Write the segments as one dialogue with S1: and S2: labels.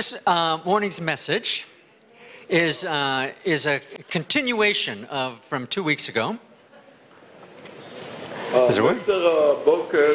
S1: All right, this uh, morning's message is, uh, is a continuation of from two weeks ago. Is it work?
S2: המסר הבוקר,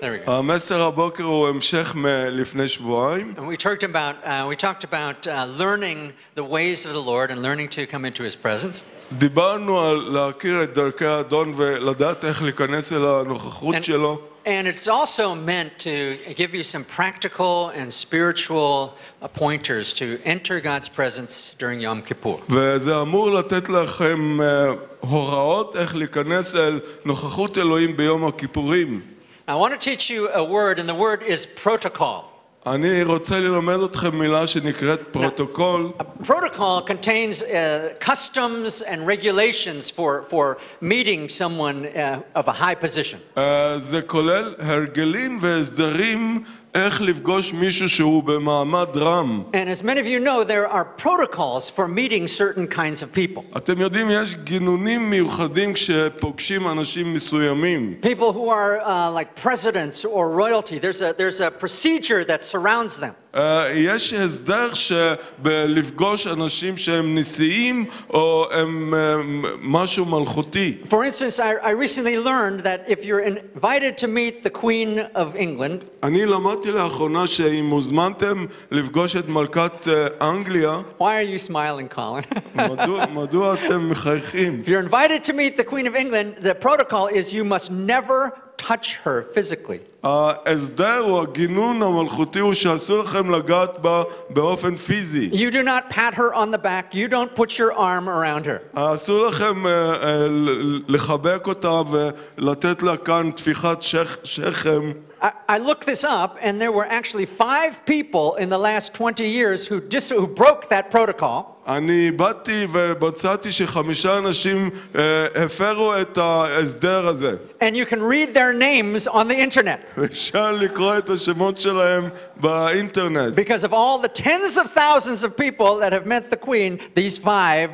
S1: There we go.
S2: המסר הבוקר הוא המשך מלפני שבועיים.
S1: And we talked about, uh, we talked about uh, learning the ways of the Lord and learning to come into His presence.
S2: דיברנו על להכיר את דרכי האדון ולדעת איך להיכנס אל הנוכחות
S1: And,
S2: שלו.
S1: and it's also meant to give you some practical and spiritual uh, pointers to enter God's presence during Yom Kippur.
S2: וזה אמור לתת לכם אה, הוראות איך להיכנס אל נוכחות אלוהים ביום הכיפורים.
S1: I want to teach you a word, and the word is protocol.
S2: אני רוצה ללמד אתכם מילה שנקראת פרוטוקול.
S1: A protocol contains uh, customs and regulations for, for meeting someone uh, of a high position.
S2: אה, זה כולל הרגלים והסדרים איך לפגוש מישהו שהוא במעמד רם.
S1: And as many of you know, there are protocols for meeting certain kinds of people.
S2: אתם יודעים, יש גינונים מיוחדים כשפוגשים אנשים מסוימים.
S1: People who are uh, like presidents or royalty, there's a, there's a procedure that surrounds them.
S2: אה, יש הסדר שבלפגוש אנשים שהם נשיאים או הם אה, משהו מלכותי.
S1: For instance, I, I recently learned that if you're invited to meet the Queen of England,
S2: אני למדתי לאחרונה שאם הוזמנתם לפגוש את מלכת אה, אנגליה,
S1: why are you smiling, Colin?
S2: מדוע, מדוע אתם מחייכים?
S1: if you're invited to meet the Queen of England, the protocol is you must never touch her physically.
S2: ההסדר או הגינון המלכותי הוא שאסור לכם לגעת בה באופן פיזי.
S1: You do not pat her on the back. You don't put your arm around her.
S2: אסור לכם אה, אה, ל- לחבק אותה ולתת לה כאן טפיחת שכ- שכם.
S1: I, I looked this up, and there were actually five people in the last 20 years who, dis- who broke that protocol.
S2: אני באתי ומצאתי שחמישה אנשים אה, הפרו את ההסדר הזה.
S1: And you can read their names on the internet
S2: אפשר לקרוא את השמות שלהם באינטרנט.
S1: because of all the tens of thousands of people that have met the Queen, these five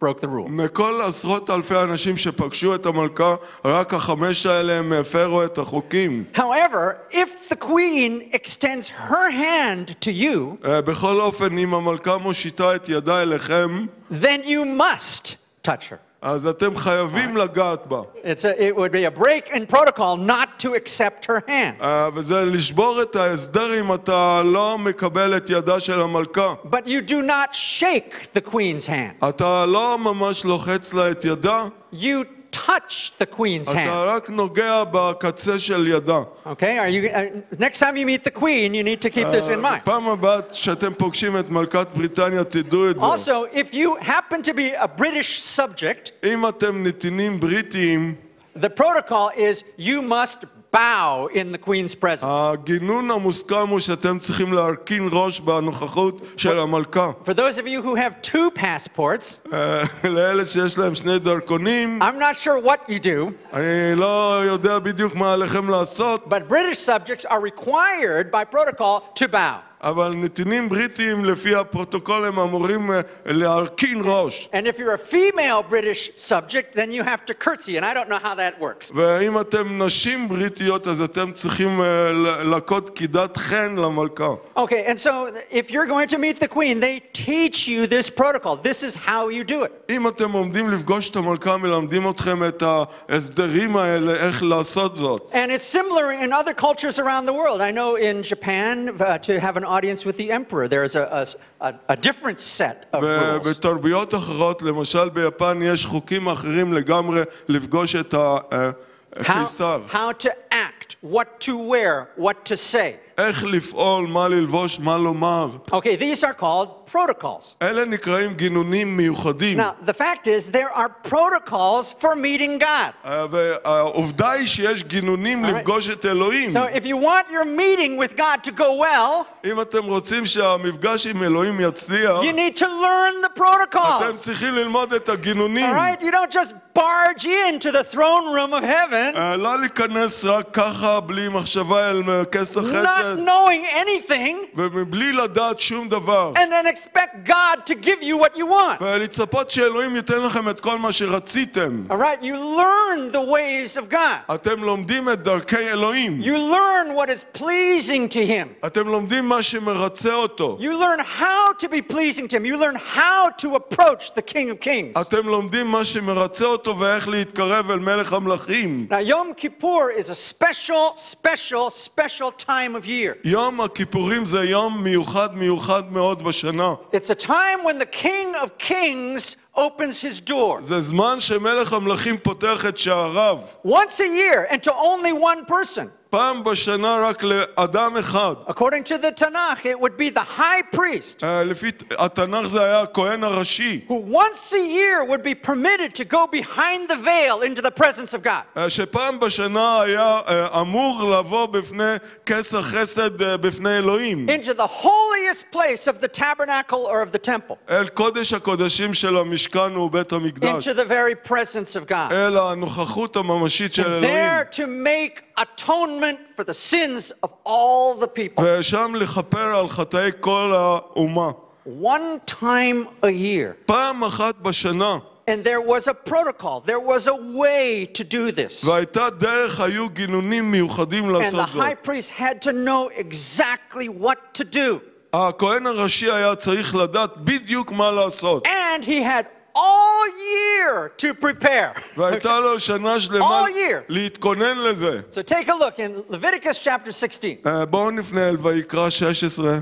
S1: broke the rule.
S2: מכל עשרות אלפי אנשים שפגשו את המלכה, רק החמש האלה הם הפרו את החוקים.
S1: However, if the Queen extends her hand to you,
S2: אה, בכל אופן, אם המלכה מושיטה את ידה אליכם,
S1: then you must touch her.
S2: אז אתם חייבים לגעת בה.
S1: It's a, it would be a break in protocol not to accept her hand.
S2: אה, וזה לשבור את ההסדר אם אתה לא מקבל את ידה של המלכה.
S1: But you do not shake the Queen's hand.
S2: אתה לא ממש לוחץ לה את ידה,
S1: You touch the Queen's
S2: אתה
S1: hand.
S2: רק נוגע בקצה של ידה.
S1: Okay? Are you, uh, next time you meet the Queen, you need to keep this in mind.
S2: פעם הבאה שאתם פוגשים את מלכת בריטניה, תדעו את זה.
S1: Also, if you happen to be a British subject,
S2: אם אתם נתינים בריטיים,
S1: the protocol is you must bow in the Queen's presence.
S2: הגינון המוסכם הוא שאתם צריכים להרכין ראש בנוכחות של המלכה.
S1: For those of you who have two passports,
S2: אה, לאלה שיש להם שני דרכונים,
S1: I'm not sure what you do,
S2: אני לא יודע בדיוק מה עליכם לעשות,
S1: but British subjects are required by protocol to bow.
S2: אבל נתינים בריטיים לפי הפרוטוקול הם אמורים אה, להרכין ראש.
S1: And if you're a female British subject, then you have to curtsy, and I don't know how that works.
S2: ואם אתם נשים בריטיות אז אתם צריכים אה, ל- להכות קידת חן למלכה.
S1: Okay, and so if you're going to meet the Queen, they teach you this protocol. This is how you do it.
S2: אם אתם עומדים לפגוש את המלכה מלמדים אתכם את ההסדרים האלה איך לעשות זאת.
S1: And it's similar in other cultures around the world. I know in Japan, uh, to have an audience with the emperor, there's a, a, a, a different set of rules.
S2: ובתרבויות אחרות, למשל ביפן, יש חוקים אחרים לגמרי לפגוש את
S1: How,
S2: הקיסר.
S1: how to act, what to wear, what to say.
S2: איך לפעול, מה ללבוש, מה לומר.
S1: Okay, these are called protocols.
S2: אלה נקראים גינונים מיוחדים.
S1: Now, the fact is, there are protocols for meeting God.
S2: אה, והעובדה היא שיש גינונים
S1: Alright.
S2: לפגוש את אלוהים.
S1: So, if you want your meeting with God to go well,
S2: אם אתם רוצים שהמפגש עם אלוהים יצליח,
S1: you need to learn the
S2: אתם
S1: protocols.
S2: צריכים ללמוד את הגינונים.
S1: All right? You don't just barge into the throne room of heaven.
S2: אה, לא להיכנס רק ככה בלי מחשבה אל כס החסד
S1: knowing anything
S2: ומבלי לדעת שום דבר.
S1: and then expect God to give you what you want.
S2: ולצפות שאלוהים ייתן לכם את כל מה שרציתם.
S1: All right, you learn the ways of God.
S2: אתם לומדים את דרכי אלוהים.
S1: You learn what is pleasing to Him.
S2: אתם לומדים מה שמרצה אותו.
S1: You learn how to be pleasing to Him. You learn how to approach the King of Kings.
S2: אתם לומדים מה שמרצה אותו ואיך להתקרב אל מלך המלכים.
S1: Now, Yom Kippur is a special, special, special time of year.
S2: יום הכיפורים זה יום מיוחד מיוחד מאוד בשנה.
S1: It's a time when the King of Kings opens his door.
S2: זה זמן שמלך המלכים פותח את שעריו.
S1: Once a year, and to only one person.
S2: פעם בשנה רק לאדם אחד.
S1: According to the Tanakh, it would be the high priest
S2: אה, לפי התנ"ך זה היה הכהן הראשי,
S1: who once a year would be permitted to go behind the veil into the presence of God.
S2: אה, שפעם בשנה היה אה, אמור לבוא בפני כס החסד אה, בפני אלוהים,
S1: Into the holiest place of the tabernacle or of the temple.
S2: אל קודש הקודשים של המשכן ובית המקדש,
S1: into the very presence of God.
S2: And
S1: there to make atonement for the sins of all the people. One time a year. And there was a protocol, there was a way to do this. And the high priest had to know exactly what to do.
S2: הכהן הראשי היה צריך לדעת בדיוק מה לעשות.
S1: And he had all year to prepare.
S2: והייתה לו שנה שלמה
S1: All year.
S2: להתכונן לזה.
S1: So take a look in Leviticus chapter 16.
S2: אה, בואו נפנה אל ויקרא 16,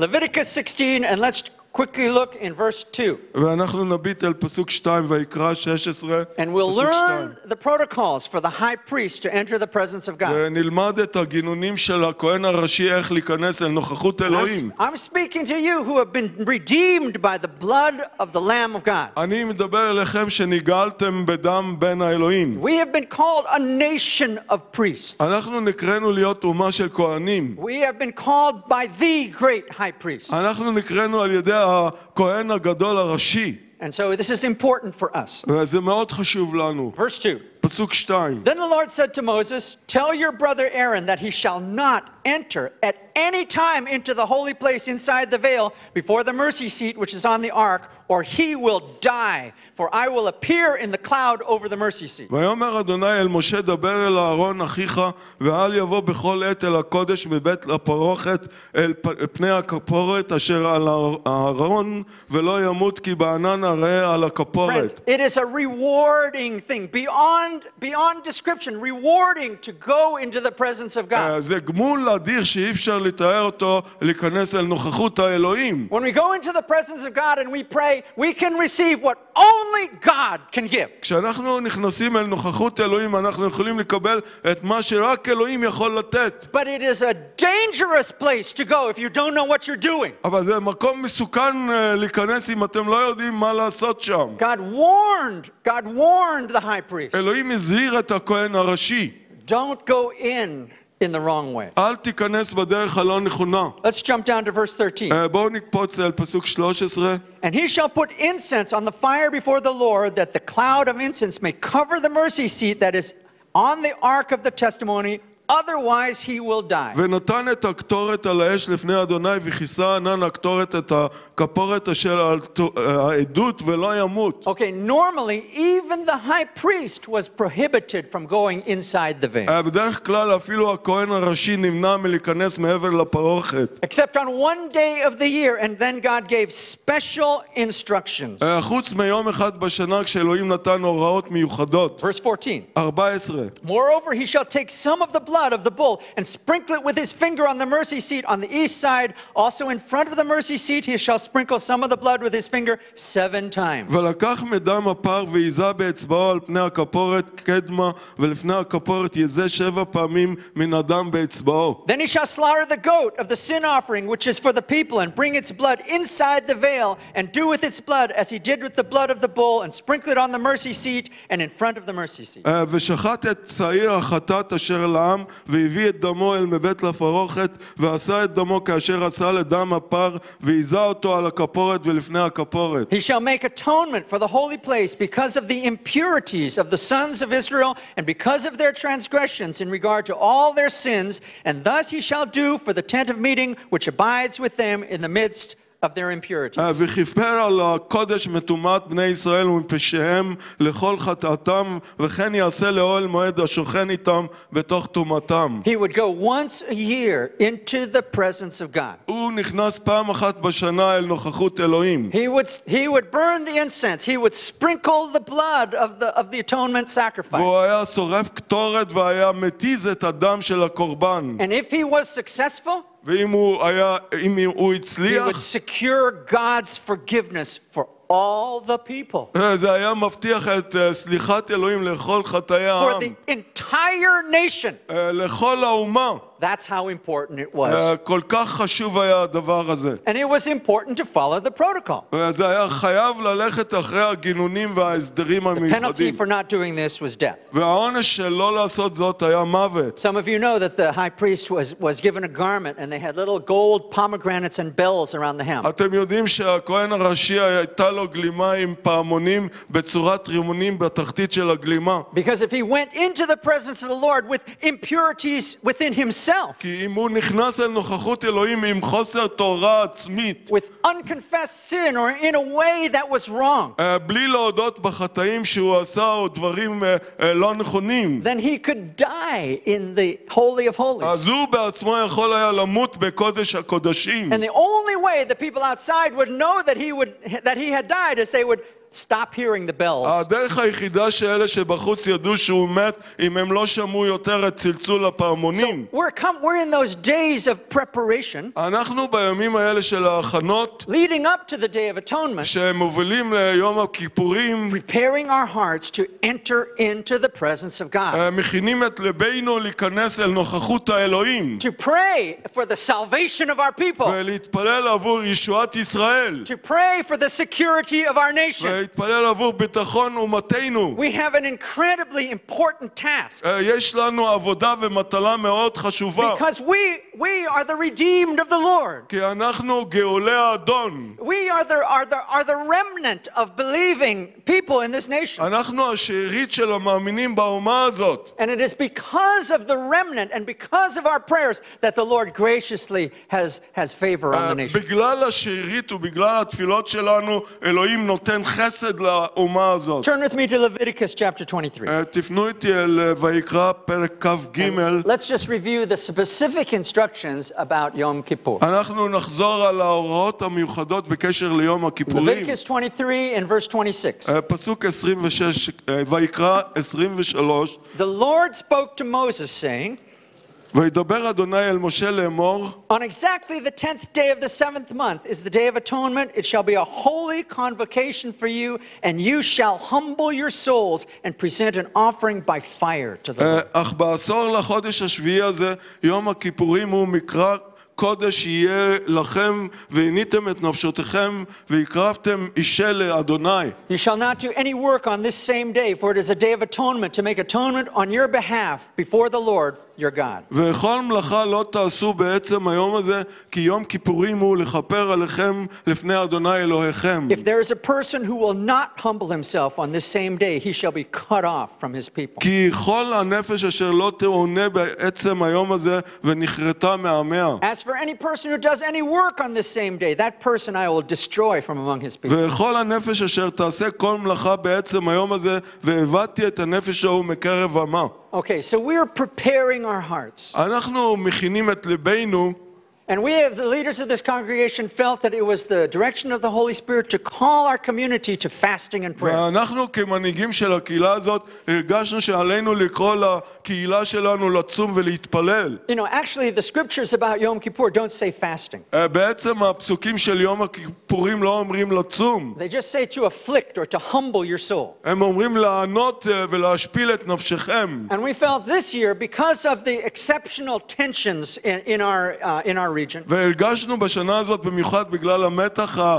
S1: Leviticus 16, and let's quickly look in verse 2.
S2: ואנחנו נביט אל פסוק 2, ויקרא 16,
S1: And we'll
S2: פסוק 2.
S1: learn the protocols for the high priest to enter the presence of God.
S2: ונלמד את הגינונים של הכהן הראשי איך להיכנס אל נוכחות
S1: I'm,
S2: אלוהים.
S1: I'm speaking to you who have been redeemed by the blood of the Lamb of God.
S2: אני מדבר אליכם שנגאלתם בדם בין האלוהים.
S1: We have been called a nation of priests.
S2: אנחנו נקראנו להיות אומה של כהנים.
S1: We have been called by the great high priest.
S2: אנחנו נקראנו על ידי הכהן הגדול הראשי,
S1: And so this is important for us.
S2: וזה מאוד חשוב לנו.
S1: Verse 2.
S2: פסוק 2.
S1: Then the Lord said to Moses, Tell your brother Aaron that he shall not enter at any time into the holy place inside the veil before the mercy seat which is on the ark, or he will die, for I will appear in the cloud over the mercy seat.
S2: ויאמר אדוני אל משה דבר אל אהרון אחיך ואל יבוא בכל עת אל הקודש מבית הפרוכת אל פ- פני הכפורת אשר על אהרון ולא ימות כי בענן הרי על
S1: Friends,
S2: הכפורת.
S1: it is a rewarding thing, beyond, beyond description, rewarding to go into the presence of God.
S2: אה, זה גמול אדיר שאי אפשר לתאר אותו להיכנס אל נוכחות האלוהים.
S1: When we go into the presence of God and we pray, we can receive what only God can give.
S2: כשאנחנו נכנסים אל נוכחות אלוהים אנחנו יכולים לקבל את מה שרק אלוהים יכול לתת.
S1: But it is a dangerous place to go if you don't know what you're doing.
S2: אבל זה מקום מסוכן אה, להיכנס אם אתם לא יודעים מה לעשות שם.
S1: God warned, God warned the high priest.
S2: אלוהים הזהיר את הכהן הראשי,
S1: Don't go in in the wrong way.
S2: אל תיכנס בדרך הלא נכונה.
S1: Let's jump down to verse 13.
S2: אה, בואו נקפוץ אל פסוק 13.
S1: And he shall put incense on the fire before the Lord, that the cloud of incense may cover the mercy seat that is on the ark of the testimony, otherwise he will die.
S2: ונתן את הקטורת על האש לפני אדוני וכיסה ענן הקטורת את הכפורת אשר על ת- אה, העדות ולא ימות.
S1: Okay, normally, even the high priest was prohibited from going inside the veil.
S2: אה, בדרך כלל אפילו הכהן הראשי נמנע מלהיכנס מעבר לפרוכת.
S1: Except on one day of the year, and then God gave special instructions.
S2: אה, חוץ מיום אחד בשנה כשאלוהים נתן הוראות מיוחדות.
S1: Verse 14.
S2: 14.
S1: Moreover, he shall take some of the blood of the bull and sprinkle it with his finger on the mercy seat on the east side. Also, in front of the mercy seat, he shall sprinkle some of the blood with his finger seven times.
S2: ולקח מדם הפר ויזה באצבעו על פני הכפורת קדמה ולפני הכפורת יזה שבע פעמים מן הדם באצבעו.
S1: Then he shall slaughter the goat of the sin offering, which is for the people, and bring its blood inside the veil, and do with its blood as he did with the blood of the bull, and sprinkle it on the mercy seat and in front of the mercy seat.
S2: אה, ושחט את שעיר החטאת אשר לעם והביא את דמו אל מבית לפרוכת, ועשה את דמו כאשר עשה לדם הפר, והיזה אותו על הכפורת ולפני הכפורת.
S1: He shall make atonement for the holy place because of the impurities of the sons of Israel and because of their transgressions in regard to all their sins, and thus he shall do for the tent of meeting which abides with them in the midst of their
S2: אה,
S1: impurities.
S2: וכיפר על הקודש מטומאת בני ישראל ומפשעיהם לכל חטאתם, וכן יעשה לאוהל מועד השוכן איתם בתוך טומאתם.
S1: He would go once a year into the presence of God.
S2: הוא נכנס פעם אחת בשנה אל נוכחות אלוהים.
S1: He would, he would burn the incense. He would sprinkle the blood of the, of the atonement
S2: והוא
S1: sacrifice.
S2: היה שורף קטורת והיה מתיז את הדם של הקורבן.
S1: And if he was successful,
S2: ואם הוא היה, אם הוא
S1: he would
S2: הצליח,
S1: secure God's forgiveness for all the people.
S2: אה, זה היה מבטיח את אה, סליחת אלוהים לכל חטאי
S1: For
S2: העם,
S1: the entire nation.
S2: אה, לכל האומה.
S1: That's how important it
S2: אה,
S1: was.
S2: כל כך חשוב היה הדבר הזה.
S1: And it was important to follow the protocol.
S2: וזה היה חייב ללכת אחרי הגינונים וההסדרים
S1: The penalty
S2: המיוחדים.
S1: for not doing this was death.
S2: והעונש של לא לעשות זאת היה מוות.
S1: Some of you know that the high priest was, was given a garment and they had little gold pomegranates and bells around the hem.
S2: אתם יודעים שהכהן הראשי הייתה לו גלימה עם פעמונים בצורת רימונים בתחתית של הגלימה.
S1: Because if he went into the presence of the Lord with impurities within himself,
S2: himself.
S1: With unconfessed sin or in a way that was wrong. Then he could die in the Holy of Holies. And the only way the people outside would know that he, would, that he had died is they would stop hearing the bells.
S2: הדרך היחידה שאלה שבחוץ ידעו שהוא מת, אם הם לא שמעו יותר את צלצול
S1: So
S2: הפעמונים.
S1: we're, come, we're in those days of preparation
S2: אנחנו בימים האלה של ההכנות,
S1: leading up to the Day of Atonement,
S2: שמובילים ליום הכיפורים,
S1: preparing our hearts to enter into the presence of God.
S2: אה, מכינים את ליבנו להיכנס אל נוכחות האלוהים,
S1: to pray for the salvation of our people,
S2: ולהתפלל עבור ישועת ישראל,
S1: to pray for the security of our nation.
S2: ולהתפלל עבור ביטחון אומתנו.
S1: We have an incredibly important task
S2: אה, יש לנו עבודה ומטלה מאוד חשובה,
S1: because we, we are the redeemed of the Lord.
S2: כי אנחנו גאולי האדון.
S1: We are the, are, the, are the remnant of believing people in this nation.
S2: אנחנו השארית של המאמינים באומה הזאת.
S1: And it is because of the remnant and because of our prayers that the Lord graciously has, has favor on the nation.
S2: בגלל השארית ובגלל התפילות שלנו, אלוהים נותן חסד לאומה הזאת.
S1: Turn with me to Leviticus chapter 23.
S2: אה, תפנו איתי אל אה, ויקרא פרק כ"ג.
S1: Let's just review the specific instructions about Yom Kippur.
S2: אנחנו נחזור על ההוראות המיוחדות בקשר ליום הכיפורים.
S1: Leviticus 23 and verse 26.
S2: אה, פסוק 26, אה, ויקרא 23,
S1: The Lord spoke to Moses, saying,
S2: וידבר אדוני אל משה לאמור,
S1: On exactly the tenth day of the seventh month is the day of atonement. It shall be a holy convocation for you, and you shall humble your souls and present an offering by fire to the
S2: אה,
S1: Lord.
S2: אך בעשור לחודש השביעי הזה, יום הכיפורים הוא מקרא קודש יהיה לכם, והניתם את נפשותיכם, והקרבתם אישה לאדוני.
S1: You shall not do any work on this same day, for it is a day of atonement to make atonement on your behalf before the Lord your God.
S2: וכל מלאכה לא תעשו בעצם היום הזה, כי יום כיפורים הוא לכפר עליכם לפני אדוני אלוהיכם.
S1: If there is a person who will not humble himself on this same day, he shall be cut off from his people.
S2: כי כל הנפש אשר לא תעונה בעצם היום הזה ונכרתה מעמיה.
S1: As for any person who does any work on this same day, that person I will destroy from among his people.
S2: וכל הנפש אשר תעשה כל מלאכה בעצם היום הזה, והבאתי את הנפש ההוא מקרב עמה.
S1: Okay, so we're preparing our hearts.
S2: אנחנו מכינים את ליבנו,
S1: And we have, the leaders of this congregation felt that it was the direction of the Holy Spirit to call our community to fasting and prayer.
S2: ואנחנו כמנהיגים של הקהילה הזאת, הרגשנו שעלינו לקרוא לקהילה שלנו לצום ולהתפלל.
S1: You know, actually, the scriptures about Yom Kippur don't say fasting.
S2: אה, בעצם הפסוקים של יום הכיפורים לא אומרים לצום,
S1: They just say to afflict or to humble your soul.
S2: הם אומרים לענות אה, ולהשפיל את נפשכם.
S1: And we felt this year, because of the exceptional tensions in, in, our, uh, in our region,
S2: והרגשנו בשנה הזאת, במיוחד בגלל המתח ה- ה-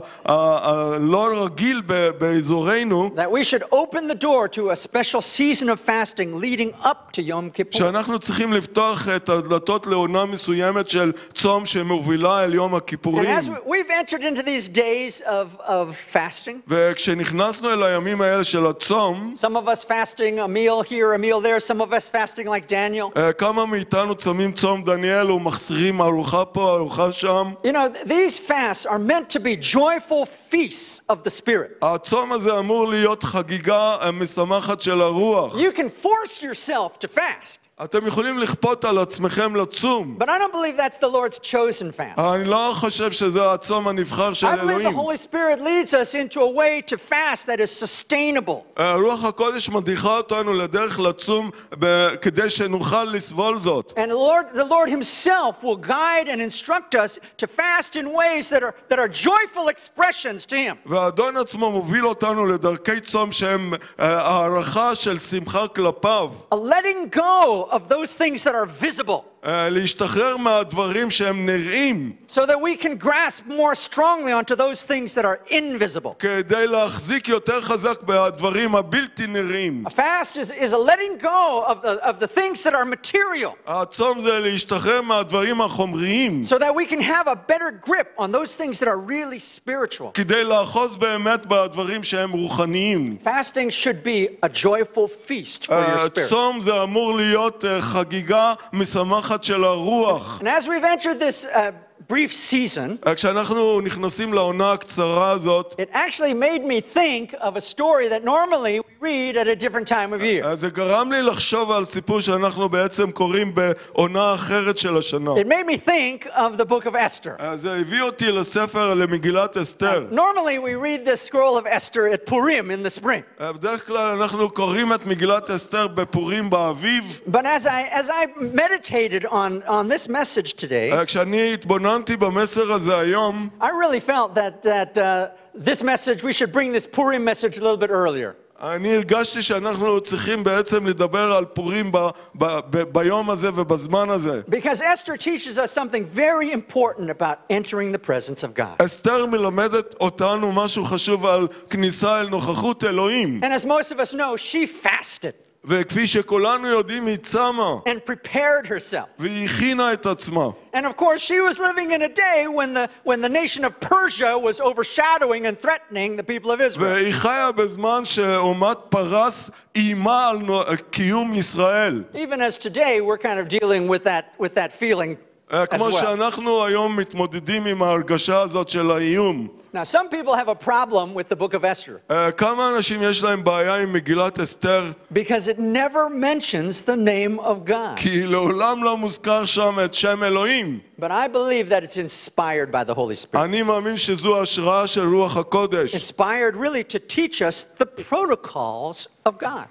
S2: הלא רגיל ב- באזורנו,
S1: that we should open the door to a special season of fasting leading up to Yom Kippur.
S2: שאנחנו צריכים לפתוח את הדלתות לעונה מסוימת של צום שמובילה אל יום
S1: And
S2: הכיפורים.
S1: as we- we've entered into these days of, of fasting,
S2: וכשנכנסנו אל הימים האלה של הצום,
S1: some of us fasting a meal here, a meal there, some of us fasting like Daniel.
S2: אה, כמה מאיתנו צמים צום דניאל ומחסירים ארוחה פה, ארוחה שם.
S1: You know, th- these fasts are meant to be joyful feasts of the Spirit.
S2: הצום הזה אמור להיות חגיגה אה, משמחת של הרוח.
S1: You can force yourself to fast,
S2: אתם יכולים לכפות על עצמכם לצום.
S1: but I don't believe that's the Lord's chosen fast.
S2: אני לא חושב שזה הצום הנבחר של
S1: I believe the
S2: אלוהים.
S1: Holy Spirit leads us into a way to fast that is sustainable.
S2: אה, רוח הקודש מדריכה אותנו לדרך לצום ב- כדי שנוכל לסבול זאת.
S1: And the Lord, the Lord Himself will guide and instruct us to fast in ways that are, that are joyful expressions to Him.
S2: והאדון עצמו מוביל אותנו לדרכי צום שהם אה, הערכה של שמחה כלפיו.
S1: A letting go of those things that are visible
S2: להשתחרר מהדברים שהם נראים
S1: so that we can grasp more strongly onto those things that are invisible.
S2: כדי להחזיק יותר חזק בדברים הבלתי נראים.
S1: A fast is, is a letting go of the, of the things that are material
S2: הצום זה להשתחרר מהדברים החומריים
S1: so that we can have a better grip on those things that are really spiritual.
S2: כדי לאחוז באמת בדברים שהם רוחניים.
S1: Fasting should be a joyful feast for your
S2: אה,
S1: spirit.
S2: צום זה אמור להיות אה, חגיגה משמחת של הרוח.
S1: And as we've entered this uh, brief season,
S2: אה, כשאנחנו נכנסים לעונה הקצרה הזאת,
S1: it actually made me think of a story that normally we read at a different time of year.
S2: אה, זה גרם לי לחשוב על סיפור שאנחנו בעצם קוראים בעונה אחרת של השנה.
S1: It made me think of the book of Esther.
S2: אה, זה הביא אותי לספר, למגילת אסתר.
S1: Normally, we read the scroll of Esther at Purim in the spring.
S2: אה, בדרך כלל אנחנו קוראים את מגילת אסתר בפורים באביב.
S1: But as I, as I meditated on, on this message today,
S2: אה, כשאני התבוננתי במסר הזה היום,
S1: I really felt that, that uh, this message, we should bring this Purim message a little bit earlier.
S2: אני הרגשתי שאנחנו צריכים בעצם לדבר על פורים ב, ב, ב, ביום הזה ובזמן הזה.
S1: Because Esther teaches us something very important about entering the presence of God.
S2: אסתר מלמדת אותנו משהו חשוב על כניסה אל נוכחות אלוהים.
S1: And as most of us know, she fasted
S2: וכפי שכולנו יודעים, היא צמה,
S1: and prepared herself.
S2: והיא הכינה את עצמה.
S1: And of course, she was living in a day when the, when the nation of Persia was overshadowing and threatening the people of Israel.
S2: והיא חיה בזמן שאומת פרס איימה על נו- קיום ישראל.
S1: Even as today, we're kind of dealing with that, with that feeling
S2: אה,
S1: as
S2: כמו
S1: well.
S2: שאנחנו היום מתמודדים עם ההרגשה הזאת של האיום.
S1: Now, some people have a problem with the book of Esther. Because it never mentions the name of God. But I believe that it's inspired by the Holy Spirit. Inspired really to teach us the protocols of God.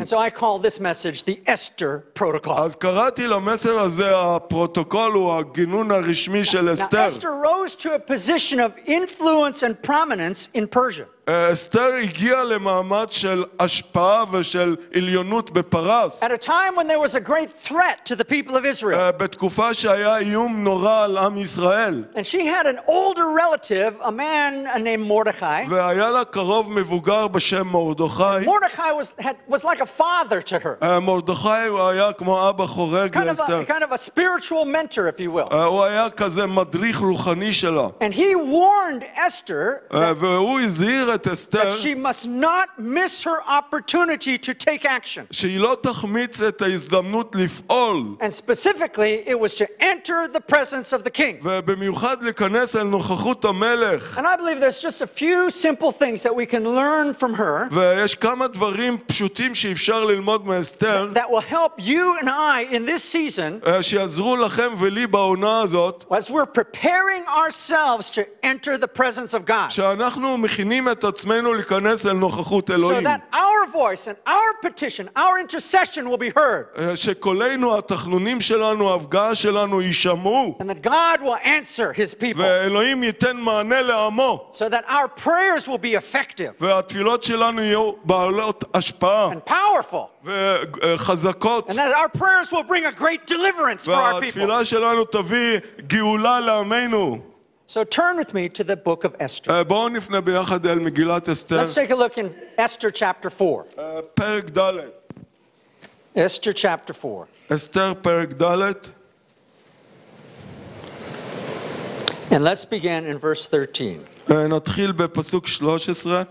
S1: And so I call this message the Esther protocol.
S2: אז קראתי למסר הזה, הפרוטוקול הוא הגינון הרשמי של
S1: Now,
S2: אסתר.
S1: Esther rose to a position of influence and prominence in Persia.
S2: אה, אסתר הגיעה למעמד של השפעה ושל עליונות בפרס.
S1: At a time when there was a great threat to the people of Israel.
S2: אה, בתקופה שהיה איום נורא על עם ישראל.
S1: And she had an older relative, a man named Mordecai.
S2: והיה לה קרוב מבוגר בשם מרדכי.
S1: Mordecai was, had, was like a father to her,
S2: אה, מרדכי הוא היה כמו אבא חורג
S1: kind of,
S2: לאסתר.
S1: a, kind of a spiritual mentor, if you will.
S2: אה, הוא היה כזה מדריך רוחני שלה.
S1: And he warned Esther
S2: אה, והוא הזהיר את אסתר
S1: that she must not miss her opportunity to take action.
S2: שהיא לא תחמיץ את ההזדמנות לפעול,
S1: And specifically, it was to enter the presence of the king.
S2: ובמיוחד להיכנס אל נוכחות המלך.
S1: And I believe there's just a few simple things that we can learn from her
S2: ויש כמה דברים פשוטים שאפשר ללמוד מאסתר,
S1: that will help you and I in this season
S2: אה, שיעזרו לכם ולי בעונה הזאת,
S1: as we're preparing ourselves to enter the presence of God.
S2: שאנחנו מכינים את עצמנו להיכנס אל נוכחות
S1: so
S2: אלוהים.
S1: that our voice and our petition, our intercession will be heard,
S2: אה, שקולנו, התחנונים שלנו, ההפגעה שלנו יישמעו,
S1: and that God will answer his people,
S2: ואלוהים ייתן מענה לעמו,
S1: so that our prayers will be effective
S2: והתפילות שלנו יהיו בעלות השפעה
S1: and powerful,
S2: וחזקות,
S1: and that our prayers will bring a great deliverance for our people.
S2: והתפילה שלנו תביא גאולה לעמנו.
S1: So turn with me to the book of Esther.
S2: אה, בואו נפנה ביחד אל מגילת אסתר,
S1: Let's take a look in Esther chapter 4.
S2: אה, פרק ד',
S1: Esther chapter 4.
S2: אסתר פרק ד',
S1: And let's begin in verse 13.
S2: אה, נתחיל בפסוק 13,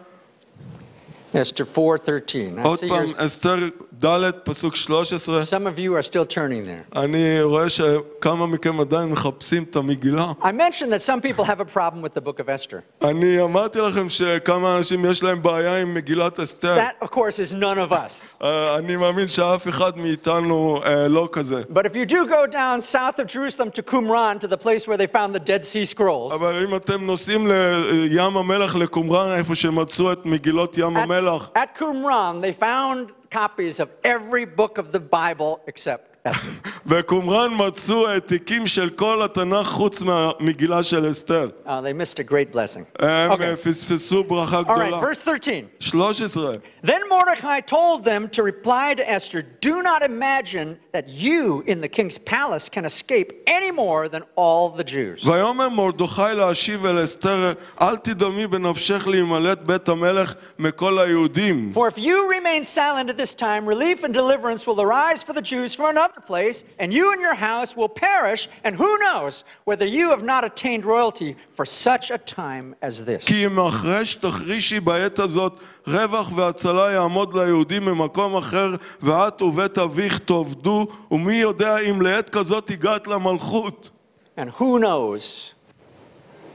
S1: Esther 4:13. I
S2: עוד
S1: see
S2: פעם,
S1: yours-
S2: אסתר ד', פסוק 13.
S1: some of you are still turning there.
S2: אני רואה שכמה מכם עדיין מחפשים את המגילה.
S1: I mentioned that some people have a problem with the book of Esther.
S2: אני אמרתי לכם שכמה אנשים יש להם בעיה עם מגילת אסתר.
S1: That, of course, is none of us.
S2: אה, אני מאמין שאף אחד מאיתנו אה, לא כזה.
S1: But if you do go down south of Jerusalem to Qumran, to the place where they found the Dead Sea Scrolls,
S2: אבל אם אתם נוסעים לים המלך לקומראן, איפה שמצאו את מגילות ים
S1: at,
S2: המלך,
S1: at Qumran, they found copies of every book of the Bible except Esther.
S2: בקומראן מצאו העתיקים של כל התנ"ך חוץ מהמגילה של אסתר.
S1: Uh, they missed a great blessing.
S2: הם
S1: Okay.
S2: אה, פספסו ברכה
S1: All right,
S2: גדולה.
S1: verse 13.
S2: 13.
S1: Then Mordecai told them to reply to Esther, Do not imagine that you in the king's palace can escape any more than all the Jews.
S2: ויאמר מרדכי להשיב אל אסתר, אל תדמי בנפשך להימלט בית המלך מכל היהודים.
S1: For if you remain silent at this time, relief and deliverance will arise for the Jews from another place, and you and your house will perish, and who knows whether you have not attained royalty for such a time as this.
S2: כי אם החרש תחרישי בעת הזאת, רווח והצלה יעמוד ליהודים ממקום אחר, ואת ובית אביך תאבדו, ומי יודע אם לעת כזאת הגעת למלכות.
S1: And who knows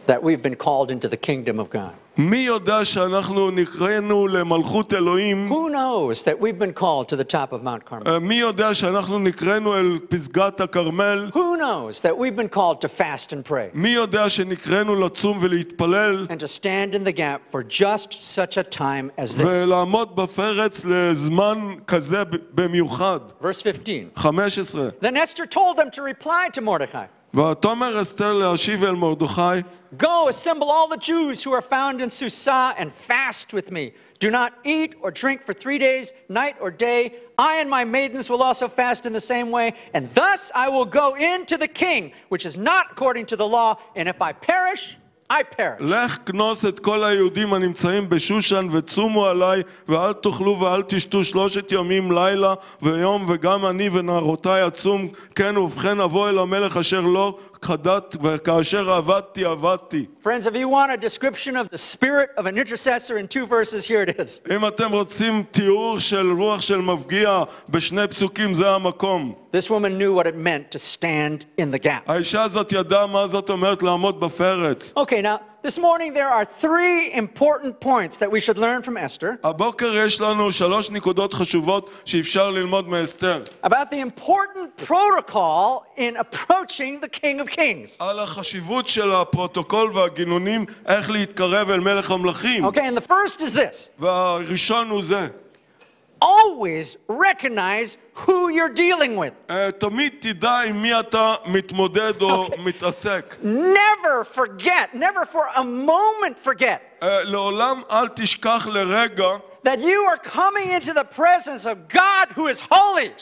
S1: that we've been called into the kingdom of God?
S2: מי יודע שאנחנו נקראנו למלכות אלוהים?
S1: Who knows that we've been called to the top of Mount Carmel?
S2: אה, מי יודע שאנחנו נקראנו אל פסגת הכרמל?
S1: Who knows that we've been called to fast and pray
S2: מי יודע שנקראנו לצום ולהתפלל
S1: and to stand in the gap for just such a time as this?
S2: ולעמוד בפרץ לזמן כזה ב- במיוחד?
S1: Verse 15.
S2: 15.
S1: Then Esther told them to reply to Mordecai.
S2: ותאמר אסתר להשיב אל מרדכי,
S1: Go, assemble all the Jews who are found in Susa and fast with me. Do not eat or drink for three days, night or day. I and my maidens will also fast in the same way, and thus I will go in to the king, which is not according to the law, and if I perish, I perish.
S2: לך כנוס את כל היהודים הנמצאים בשושן וצומו עליי ואל תאכלו ואל תשתו שלושת ימים לילה ויום וגם אני ונערותי אצום כן ובכן אבוא אל המלך אשר לא חדת וכאשר עבדתי עבדתי.
S1: Friends, if you want a description of the spirit of an intercessor in two verses, here it is.
S2: אם אתם רוצים תיאור של רוח של מפגיע בשני פסוקים זה המקום.
S1: This woman knew what it meant to stand in the gap.
S2: האישה הזאת ידעה מה זאת אומרת לעמוד בפרץ.
S1: Okay, now, this morning there are three important points that we should learn from Esther
S2: הבוקר יש לנו שלוש נקודות חשובות שאפשר ללמוד מאסתר.
S1: about the important protocol in approaching the King of Kings.
S2: על החשיבות של הפרוטוקול והגינונים איך להתקרב אל מלך המלכים.
S1: Okay, and the first is this
S2: והראשון הוא זה,
S1: always recognize who you're dealing with.
S2: Okay.
S1: Never forget, never for a moment forget. That you are coming into the presence of God who is holy.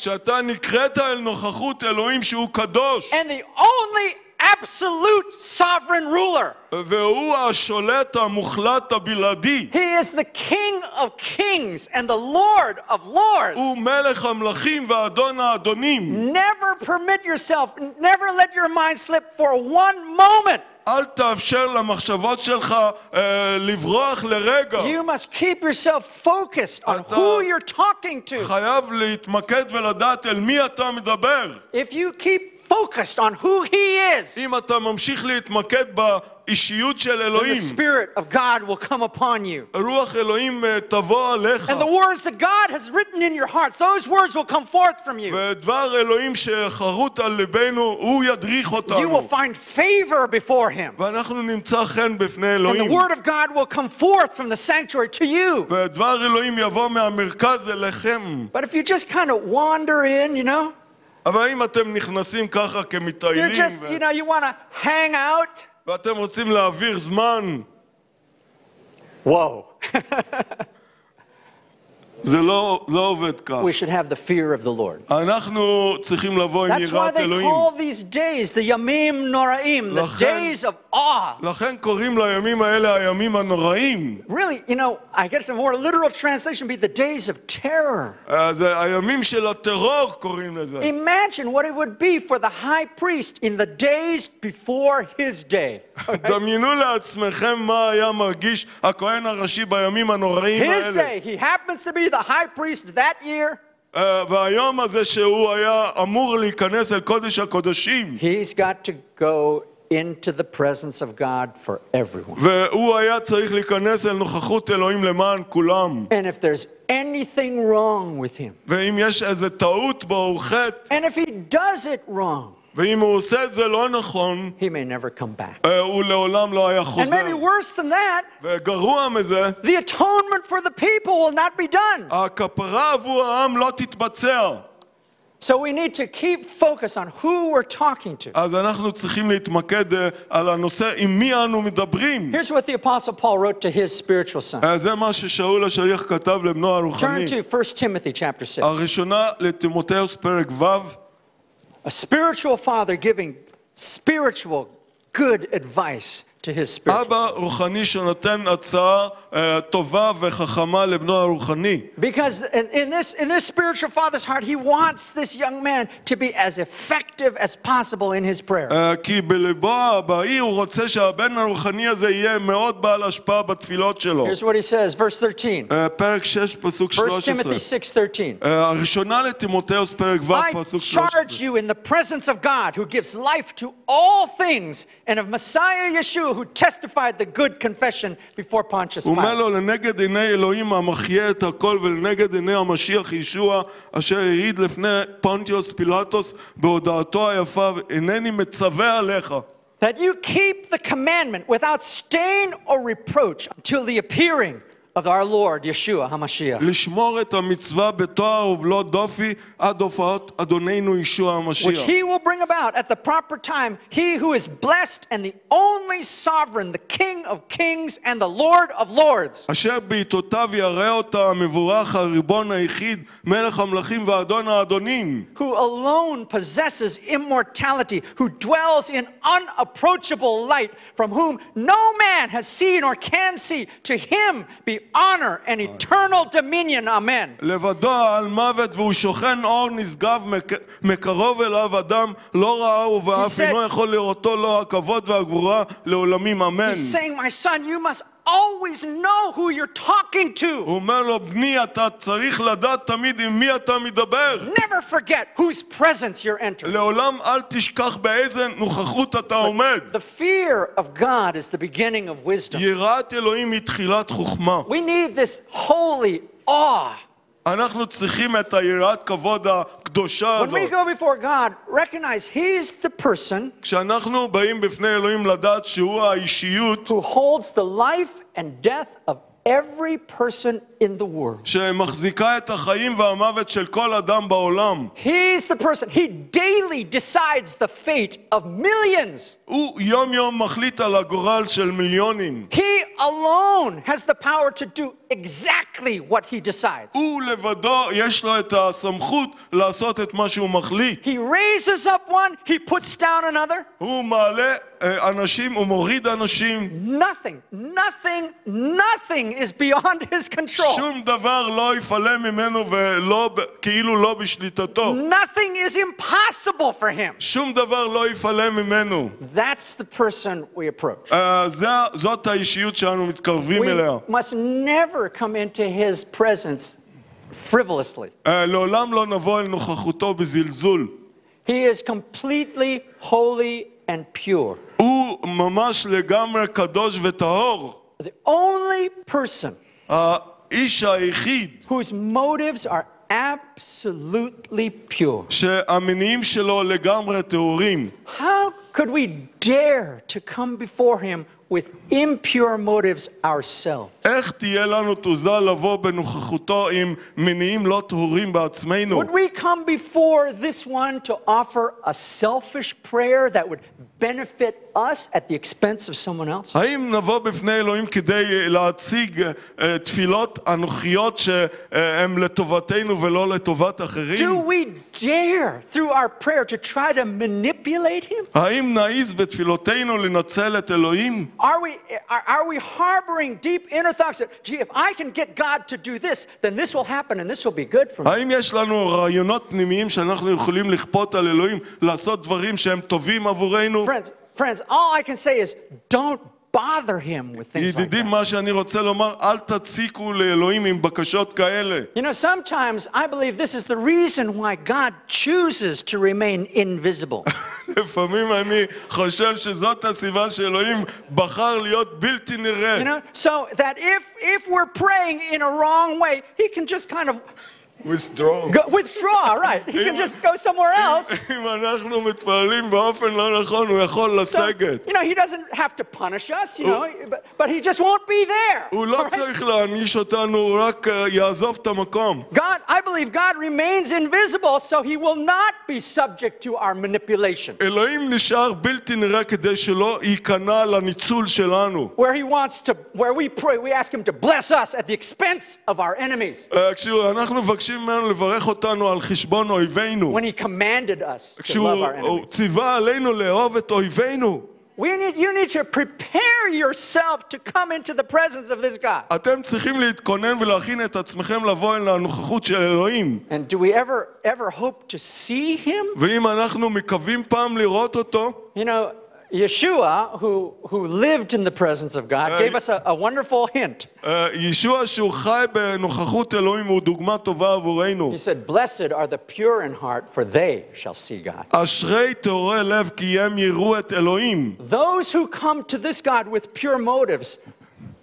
S1: And the only absolute sovereign ruler.
S2: והוא השולט המוחלט הבלעדי.
S1: He is the King of kings and the Lord of lords.
S2: הוא מלך המלכים ואדון האדונים.
S1: Never permit yourself, never let your mind slip for one moment.
S2: אל תאפשר למחשבות שלך אה, לברוח לרגע.
S1: You must keep yourself focused on
S2: אתה-
S1: who you're talking to.
S2: חייב להתמקד ולדעת אל מי אתה מדבר.
S1: If you keep focused on who He is,
S2: אם אתה ממשיך להתמקד באישיות של
S1: then the
S2: אלוהים,
S1: Spirit of God will come upon you.
S2: רוח אלוהים אה, תבוא עליך,
S1: And the words that God has written in your hearts, those words will come forth from you.
S2: ודבר אלוהים שחרוט על ליבנו, הוא ידריך
S1: You will
S2: אותנו.
S1: find favor before Him.
S2: ואנחנו נמצא חן בפני
S1: And the
S2: אלוהים.
S1: Word of God will come forth from the sanctuary to you.
S2: ודבר אלוהים יבוא מהמרכז אליכם.
S1: But if you just kind of wander in, you know,
S2: אבל אם אתם נכנסים ככה
S1: you're
S2: כמטיילים,
S1: just,
S2: ו-
S1: you know, you want to hang out.
S2: ואתם רוצים להעביר זמן,
S1: Whoa.
S2: זה לא, לא עובד כך.
S1: We should have the fear of the Lord.
S2: אנחנו צריכים לבוא עם
S1: That's why
S2: יראת
S1: they
S2: אלוהים.
S1: call these days the Yamim Noraim, the
S2: לכן-
S1: days of awe.
S2: לכן קוראים לימים האלה הימים הנוראים.
S1: Really, you know, I guess a more literal translation would be the days of terror.
S2: אה, זה הימים של הטרור קוראים לזה.
S1: Imagine what it would be for the high priest in the days before his day.
S2: דמיינו לעצמכם מה היה מרגיש הכהן הראשי בימים הנוראים
S1: His
S2: האלה.
S1: day, he happens to be the high priest that year.
S2: אה, והיום הזה שהוא היה אמור להיכנס אל קודש הקודשים,
S1: He's got to go into the presence of God for everyone.
S2: והוא היה צריך להיכנס אל נוכחות אלוהים למען כולם.
S1: And if there's anything wrong with him,
S2: ואם יש איזה טעות בו, הוא חטא,
S1: and if he does it wrong,
S2: ואם הוא עושה את זה לא נכון,
S1: he may never come back.
S2: אה, הוא לעולם לא היה
S1: And
S2: חוזר.
S1: maybe worse than that,
S2: וגרוע mזה,
S1: the atonement for the people will not be done.
S2: הכפרה עבור העם לא תתבצע.
S1: So we need to keep focus on who we're talking to.
S2: אז אנחנו צריכים להתמקד אה, על הנושא עם מי אנו מדברים.
S1: Here's what the Apostle Paul wrote to his spiritual son.
S2: אה, זה מה ששאול השליח כתב לבנו הרוחני.
S1: Turn to 1 Timothy chapter 6.
S2: הראשונה לתימותאוס פרק ו',
S1: A spiritual father giving spiritual good advice to his spiritual
S2: אבא
S1: son.
S2: רוחני שנותן הצעה אה, טובה וחכמה לבנו הרוחני.
S1: Because in, in this, in this spiritual father's heart, he wants this young man to be as effective as possible in his prayer.
S2: אה, כי בליבו האבאי הוא רוצה שהבן הרוחני הזה יהיה מאוד בעל השפעה בתפילות שלו.
S1: Here's what he says, verse 13.
S2: אה, פרק 6 פסוק
S1: 1
S2: 13.
S1: Timothy 6:13.
S2: אה, הראשונה לתימותאוס פרק ו'
S1: I
S2: פסוק
S1: charge
S2: 13.
S1: you in the presence of God who gives life to all things and of Messiah Yeshua who testified the good confession before Pontius
S2: הוא אומר
S1: Pilate.
S2: לו לנגד עיני אלוהים המחיה את הכל ולנגד עיני המשיח ישוע אשר העיד לפני פונטיוס פילטוס בהודעתו היפה הנני מצווה עליך
S1: That you keep the commandment without stain or reproach until the appearing of our Lord Yeshua HaMashiach.
S2: לשמור את המצווה בתואר ובלא דופי עד הופעת אדוננו ישוע
S1: which
S2: המשיח
S1: he will bring about at the proper time. He who is blessed and the only sovereign, the King of kings and the Lord of lords,
S2: אשר בעיתותיו יראה אותה המבורך הריבון היחיד מלך המלכים ואדון האדונים
S1: who alone possesses immortality, who dwells in unapproachable light, from whom no man has seen or can see. To him be honor and eternal dominion. Amen.
S2: לבדו על מוות והוא שוכן אור נשגב מק- מקרוב אליו אדם לא ראהו ואף
S1: said-
S2: אינו יכול לראותו לו הכבוד והגבורה לעולמים אמן.
S1: He's saying, My son, you must always know who you're talking to.
S2: הוא אומר לו, בני, אתה צריך לדעת תמיד עם מי אתה מדבר.
S1: Never forget whose presence you're entering.
S2: לעולם אל תשכח באיזה נוכחות אתה עומד.
S1: The fear of God is the beginning of wisdom.
S2: יראת אלוהים היא תחילת חוכמה.
S1: We need this holy awe.
S2: אנחנו צריכים את היראת כבוד הקדושה
S1: When we
S2: הזאת.
S1: go before God, recognize He's the person
S2: כשאנחנו באים בפני אלוהים לדעת שהוא האישיות
S1: who holds the life and death of every person in the world.
S2: שמחזיקה את החיים והמוות של כל אדם בעולם.
S1: He's the person, He daily decides the fate of millions.
S2: הוא יום יום מחליט על הגורל של מיליונים.
S1: He alone has the power to do exactly what He decides.
S2: הוא לבדו יש לו את הסמכות לעשות את מה שהוא מחליט.
S1: He raises up one, He puts down another.
S2: הוא מעלה אה, אנשים, הוא מוריד אנשים.
S1: Nothing, nothing, nothing is beyond His control.
S2: שום דבר לא יפעלה ממנו ולא, כאילו לא בשליטתו.
S1: Nothing is impossible for Him.
S2: שום דבר לא יפעלה ממנו.
S1: That's the person we approach.
S2: אה, זה, זאת האישיות שאנו מתקרבים
S1: We
S2: אליה.
S1: must never come into his presence frivolously.
S2: אה, לעולם לא נבוא אל נוכחותו בזלזול.
S1: He is completely holy and pure.
S2: הוא ממש לגמרי קדוש וטהור.
S1: The only person
S2: האיש היחיד
S1: whose motives are absolutely pure.
S2: שהמניעים שלו לגמרי טהורים.
S1: How could we dare to come before him with impure motives ourselves?
S2: איך תהיה לנו תעוזה לבוא בנוכחותו עם מניעים לא טהורים בעצמנו?
S1: Would we come before this one to offer a selfish prayer that would benefit us at the expense of someone else?
S2: האם נבוא בפני אלוהים כדי להציג אה, תפילות אנוכיות שהן לטובתנו ולא לטובת
S1: Do
S2: אחרים?
S1: we dare, through our prayer, to try to manipulate him?
S2: האם נעז בתפילותינו לנצל את אלוהים?
S1: Are we, are, are we harboring deep inner thoughts that, gee, if I can get God to do this, then this will happen and this will be good for me?
S2: האם יש לנו רעיונות פנימיים שאנחנו יכולים לכפות על אלוהים לעשות דברים שהם טובים עבורנו?
S1: Friends, friends, all I can say is don't bother him with things like
S2: ידידים,
S1: that.
S2: מה שאני רוצה לומר, אל תציקו לאלוהים עם בקשות כאלה.
S1: You know, sometimes I believe this is the reason why God chooses to remain invisible.
S2: לפעמים אני חושב שזאת הסיבה שאלוהים בחר להיות בלתי
S1: You
S2: נראה.
S1: know, so that if if we're praying in a wrong way, he can just kind of
S2: withdraw.
S1: go, withdraw, right? He can just go somewhere else.
S2: אם אנחנו מתפללים באופן לא נכון, הוא יכול
S1: So,
S2: לסגת.
S1: you know, he doesn't have to punish us, you know, but, but he just won't be there.
S2: הוא לא
S1: right?
S2: צריך להעניש אותנו, הוא רק אה, יעזוב את המקום.
S1: God, I believe God remains invisible, so he will not be subject to our manipulation.
S2: אלוהים נשאר בלתי נראה כדי שלא ייכנע לניצול שלנו.
S1: Where he wants to, where we pray, we ask him to bless us at the expense of our enemies.
S2: אה, כשאנחנו מבקשים ממנו לברך אותנו על חשבון אויבינו,
S1: When he commanded us to
S2: כשהוא
S1: love our
S2: הוא
S1: enemies.
S2: ציווה עלינו לאהוב את אויבינו,
S1: We need, you need to prepare yourself to come into the presence of this God.
S2: אתם צריכים להתכונן ולהכין את עצמכם לבוא אל הנוכחות של אלוהים.
S1: And do we ever, ever hope to see him?
S2: ואם אנחנו מקווים פעם לראות אותו,
S1: You know, Yeshua, who, who lived in the presence of God, gave us a, a wonderful hint.
S2: אה, ישוע שהוא חי בנוכחות אלוהים הוא דוגמה טובה עבורנו.
S1: He said, Blessed are the pure in heart, for they shall see God.
S2: אשרי טהורי לב כי הם יראו את אלוהים.
S1: Those who come to this God with pure motives,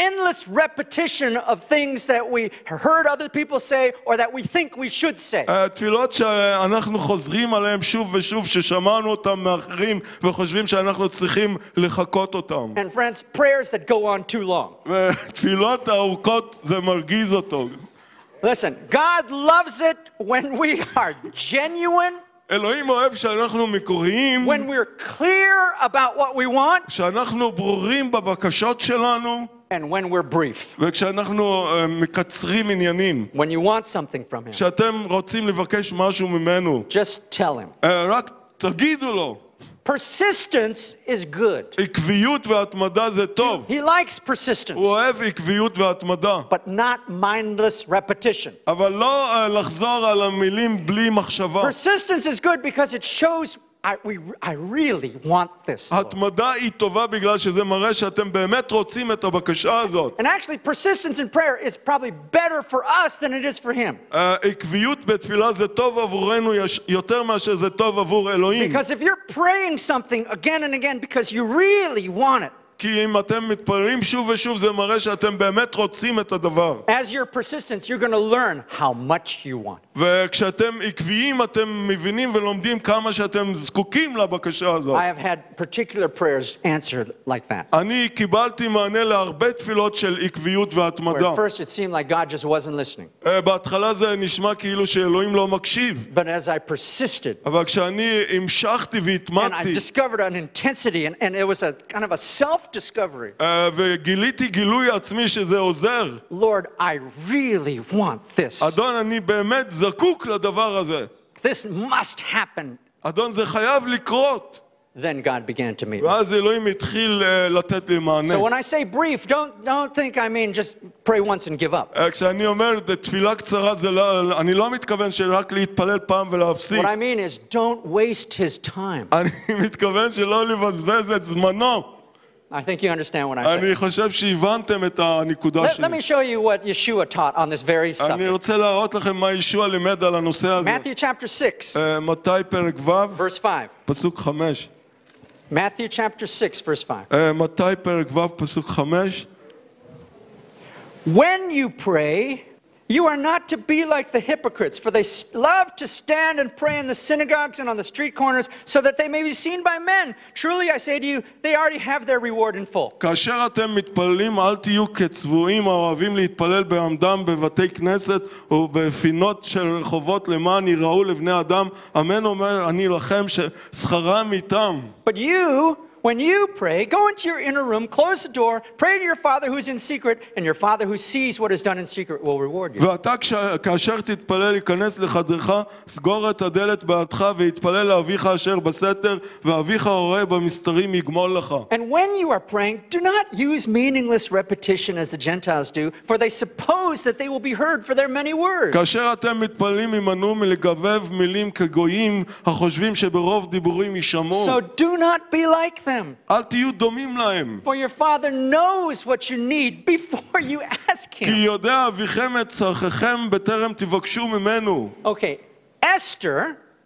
S1: endless repetition of things that we heard other people say or that we think we should say.
S2: אה, תפילות שאנחנו חוזרים עליהן שוב ושוב, ששמענו אותן מאחרים וחושבים שאנחנו צריכים לחקות אותן.
S1: And friends, prayers that go on too long.
S2: ותפילות ארוכות זה מרגיז אותו.
S1: Listen, God loves it when we are genuine,
S2: אלוהים אוהב שאנחנו מקוריים,
S1: when we're clear about what we want,
S2: שאנחנו ברורים בבקשות שלנו,
S1: and when we're brief.
S2: וכשאנחנו אה, מקצרים עניינים.
S1: When you want something from Him,
S2: כשאתם רוצים לבקש משהו ממנו,
S1: just tell Him.
S2: אה, רק תגידו לו.
S1: Persistence is good.
S2: עקביות והתמדה זה טוב.
S1: He likes
S2: הוא
S1: persistence,
S2: אוהב עקביות והתמדה.
S1: but not mindless repetition.
S2: אבל לא אה, לחזור על המילים בלי מחשבה.
S1: Persistence is good because it shows I, we, I really want this. Lord.
S2: התמדה היא טובה בגלל שזה מראה שאתם באמת רוצים את הבקשה הזאת.
S1: And actually, persistence in prayer is probably better for us than it is for Him.
S2: אה, עקביות בתפילה זה טוב עבורנו יש- יותר מאשר זה טוב עבור אלוהים.
S1: Because if you're praying something again and again because you really want it,
S2: כי אם אתם מתפללים שוב ושוב זה מראה שאתם באמת רוצים את הדבר.
S1: as your persistence, you're going to learn how much you want.
S2: וכשאתם עקביים אתם מבינים ולומדים כמה שאתם זקוקים לבקשה הזאת.
S1: I have had particular prayers answered like that.
S2: אני קיבלתי מענה להרבה תפילות של עקביות
S1: Where
S2: והתמדה.
S1: at first it seemed like God just wasn't listening.
S2: אה, בהתחלה זה נשמע כאילו שאלוהים לא מקשיב,
S1: But as I persisted,
S2: אבל כשאני המשכתי
S1: and I
S2: והתמדתי,
S1: discovered an intensity, and, and it was a kind of a self discovery.
S2: אה, וגיליתי גילוי עצמי שזה עוזר.
S1: Lord, I really want this.
S2: אדון, אני באמת זקוק לדבר הזה.
S1: This must happen.
S2: אדון, זה חייב לקרות.
S1: Then God began to meet me.
S2: ואז אלוהים התחיל אה, לתת לי מענה.
S1: So when I say brief, don't, don't think I mean just pray once and give up.
S2: אה, כשאני אומר תפילה קצרה, זה לא, אני לא מתכוון שרק להתפלל פעם ולהפסיק.
S1: What I mean is don't waste his time.
S2: אני מתכוון שלא לבזבז את זמנו.
S1: I think you understand what I say.
S2: אני חושב שהבנתם את הנקודה
S1: Let, let
S2: שלי.
S1: me show you what Yeshua taught on this very
S2: אני
S1: subject.
S2: רוצה להראות לכם מה ישוע לימד על הנושא הזה.
S1: Matthew chapter 6,
S2: אה, מתי פרק ו',
S1: verse 5.
S2: פסוק חמש.
S1: Matthew chapter 6, verse 5.
S2: אה, מתי פרק ו', פסוק חמש.
S1: When you pray, you are not to be like the hypocrites, for they s- love to stand and pray in the synagogues and on the street corners so that they may be seen by men. Truly, I say to you, they already have their reward in full.
S2: כאשר אתם מתפללים, אל תהיו כצבועים האוהבים להתפלל בעמדם בבתי כנסת ובפינות של רחובות למען יראו לבני אדם. אמן אומר אני לכם ששכרם איתם.
S1: But you, when you pray, go into your inner room, close the door, pray to your Father who's in secret, and your Father who sees what is done in secret will reward you.
S2: ואתה כש- כאשר תתפלל, ייכנס לחדרך, סגור את הדלת בעדך ויתפלל לאביך אשר בסתר, ואביך הרואה במסתרים יגמול לך.
S1: And when you are praying, do not use meaningless repetition as the Gentiles do, for they suppose that they will be heard for their many words.
S2: כאשר אתם מתפללים, הימנעו מלגבב מילים כגויים, החושבים שברוב דיבורים יישמעו.
S1: So do not be like them,
S2: אל תהיו דומים להם.
S1: for your Father knows what you need before you ask
S2: כי
S1: Him.
S2: יודע אביכם את צרכיכם בטרם תבקשו ממנו.
S1: Okay, Esther,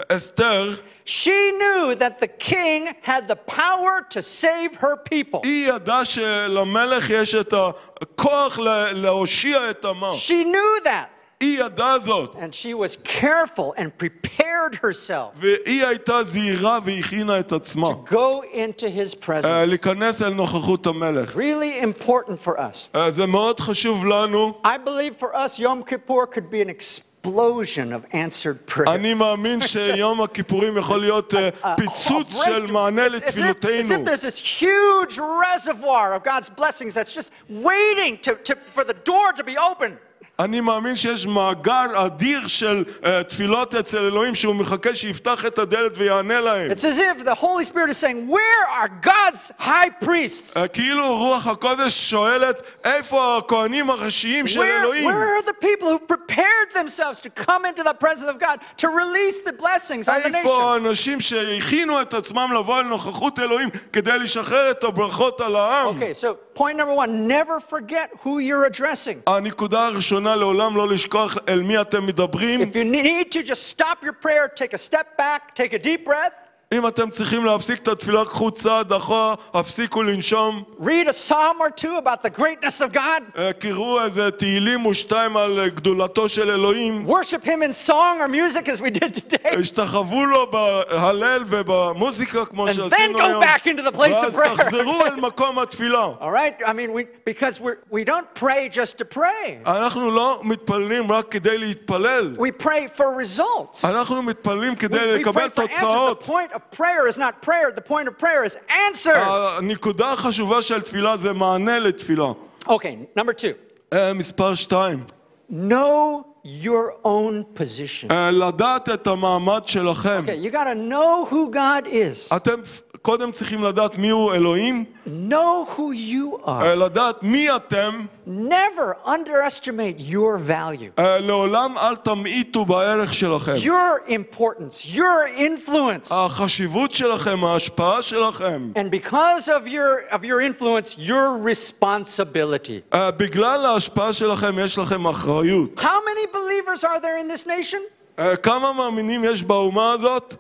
S2: אסתר,
S1: she knew that the king had the power to save her people.
S2: היא ידעה שלמלך יש את הכוח לה- להושיע את עמה.
S1: She knew that.
S2: היא ידעה זאת.
S1: And she was careful and prepared herself
S2: והיא הייתה זהירה והכינה את עצמה.
S1: go into his
S2: אה,
S1: presence.
S2: להיכנס אל נוכחות המלך.
S1: Really important for us.
S2: אה, זה מאוד חשוב לנו.
S1: I believe for us, Yom Kippur could be an explosion of answered prayer.
S2: אני מאמין שיום הכיפורים יכול להיות אה,
S1: A-
S2: פיצוץ
S1: a
S2: של
S1: breakthrough.
S2: מענה
S1: It's as if, as if
S2: לתפילותינו.
S1: there's this huge reservoir of God's blessings that's just waiting to, to, for the door to be open.
S2: אני מאמין שיש מאגר אדיר של אה, תפילות אצל אלוהים שהוא מחכה שיפתח את הדלת ויענה להם.
S1: It's as if the Holy Spirit is saying, Where are God's high priests?
S2: אה, כאילו רוח הקודש שואלת איפה הכהנים הראשיים של
S1: Where,
S2: אלוהים?
S1: where are the people who prepared themselves to come into the presence of God to release the blessings on the
S2: איפה
S1: nation?
S2: האנשים שהכינו את עצמם לבוא אל נוכחות אלוהים כדי לשחרר את הברכות על העם?
S1: Okay, so point number one never forget who you're addressing.
S2: הנקודה הראשונה, לעולם לא לשכוח אל מי אתם מדברים.
S1: If you need to, just stop your prayer, take a step back, take a deep breath,
S2: אם אתם צריכים להפסיק את התפילה, קחו צעד אחורה, הפסיקו לנשום.
S1: read a psalm or two about the greatness of God,
S2: אה, קראו איזה תהילים ושתיים על אה, גדולתו של אלוהים.
S1: worship Him in song or music as we did today,
S2: השתחוו לו בהלל ובמוזיקה כמו
S1: and then
S2: שעשינו
S1: go
S2: היום.
S1: back into the place of
S2: ואז
S1: prayer.
S2: תחזרו אל מקום התפילה.
S1: All right? I mean, we, because we're, we don't pray just to pray,
S2: אנחנו לא מתפללים רק כדי להתפלל.
S1: we pray for results.
S2: אנחנו מתפללים כדי לקבל תוצאות.
S1: point of prayer is not prayer, the point of prayer is answers.
S2: הנקודה החשובה של תפילה זה מענה לתפילה.
S1: Okay, number two.
S2: אה, מספר שתיים,
S1: Know your own position.
S2: אה, לדעת את המעמד שלכם.
S1: Okay, you got to know who God is.
S2: אתם קודם צריכים לדעת מיהו אלוהים,
S1: Know who you are.
S2: אה, לדעת מי אתם,
S1: Never underestimate your value,
S2: אה, לעולם אל תמעיטו בערך שלכם.
S1: your importance, your influence.
S2: החשיבות שלכם, ההשפעה שלכם.
S1: And because of your, of your influence, your responsibility.
S2: אה, בגלל ההשפעה שלכם יש לכם אחריות.
S1: How many believers are there in this nation?
S2: אה, כמה מאמינים יש באומה הזאת?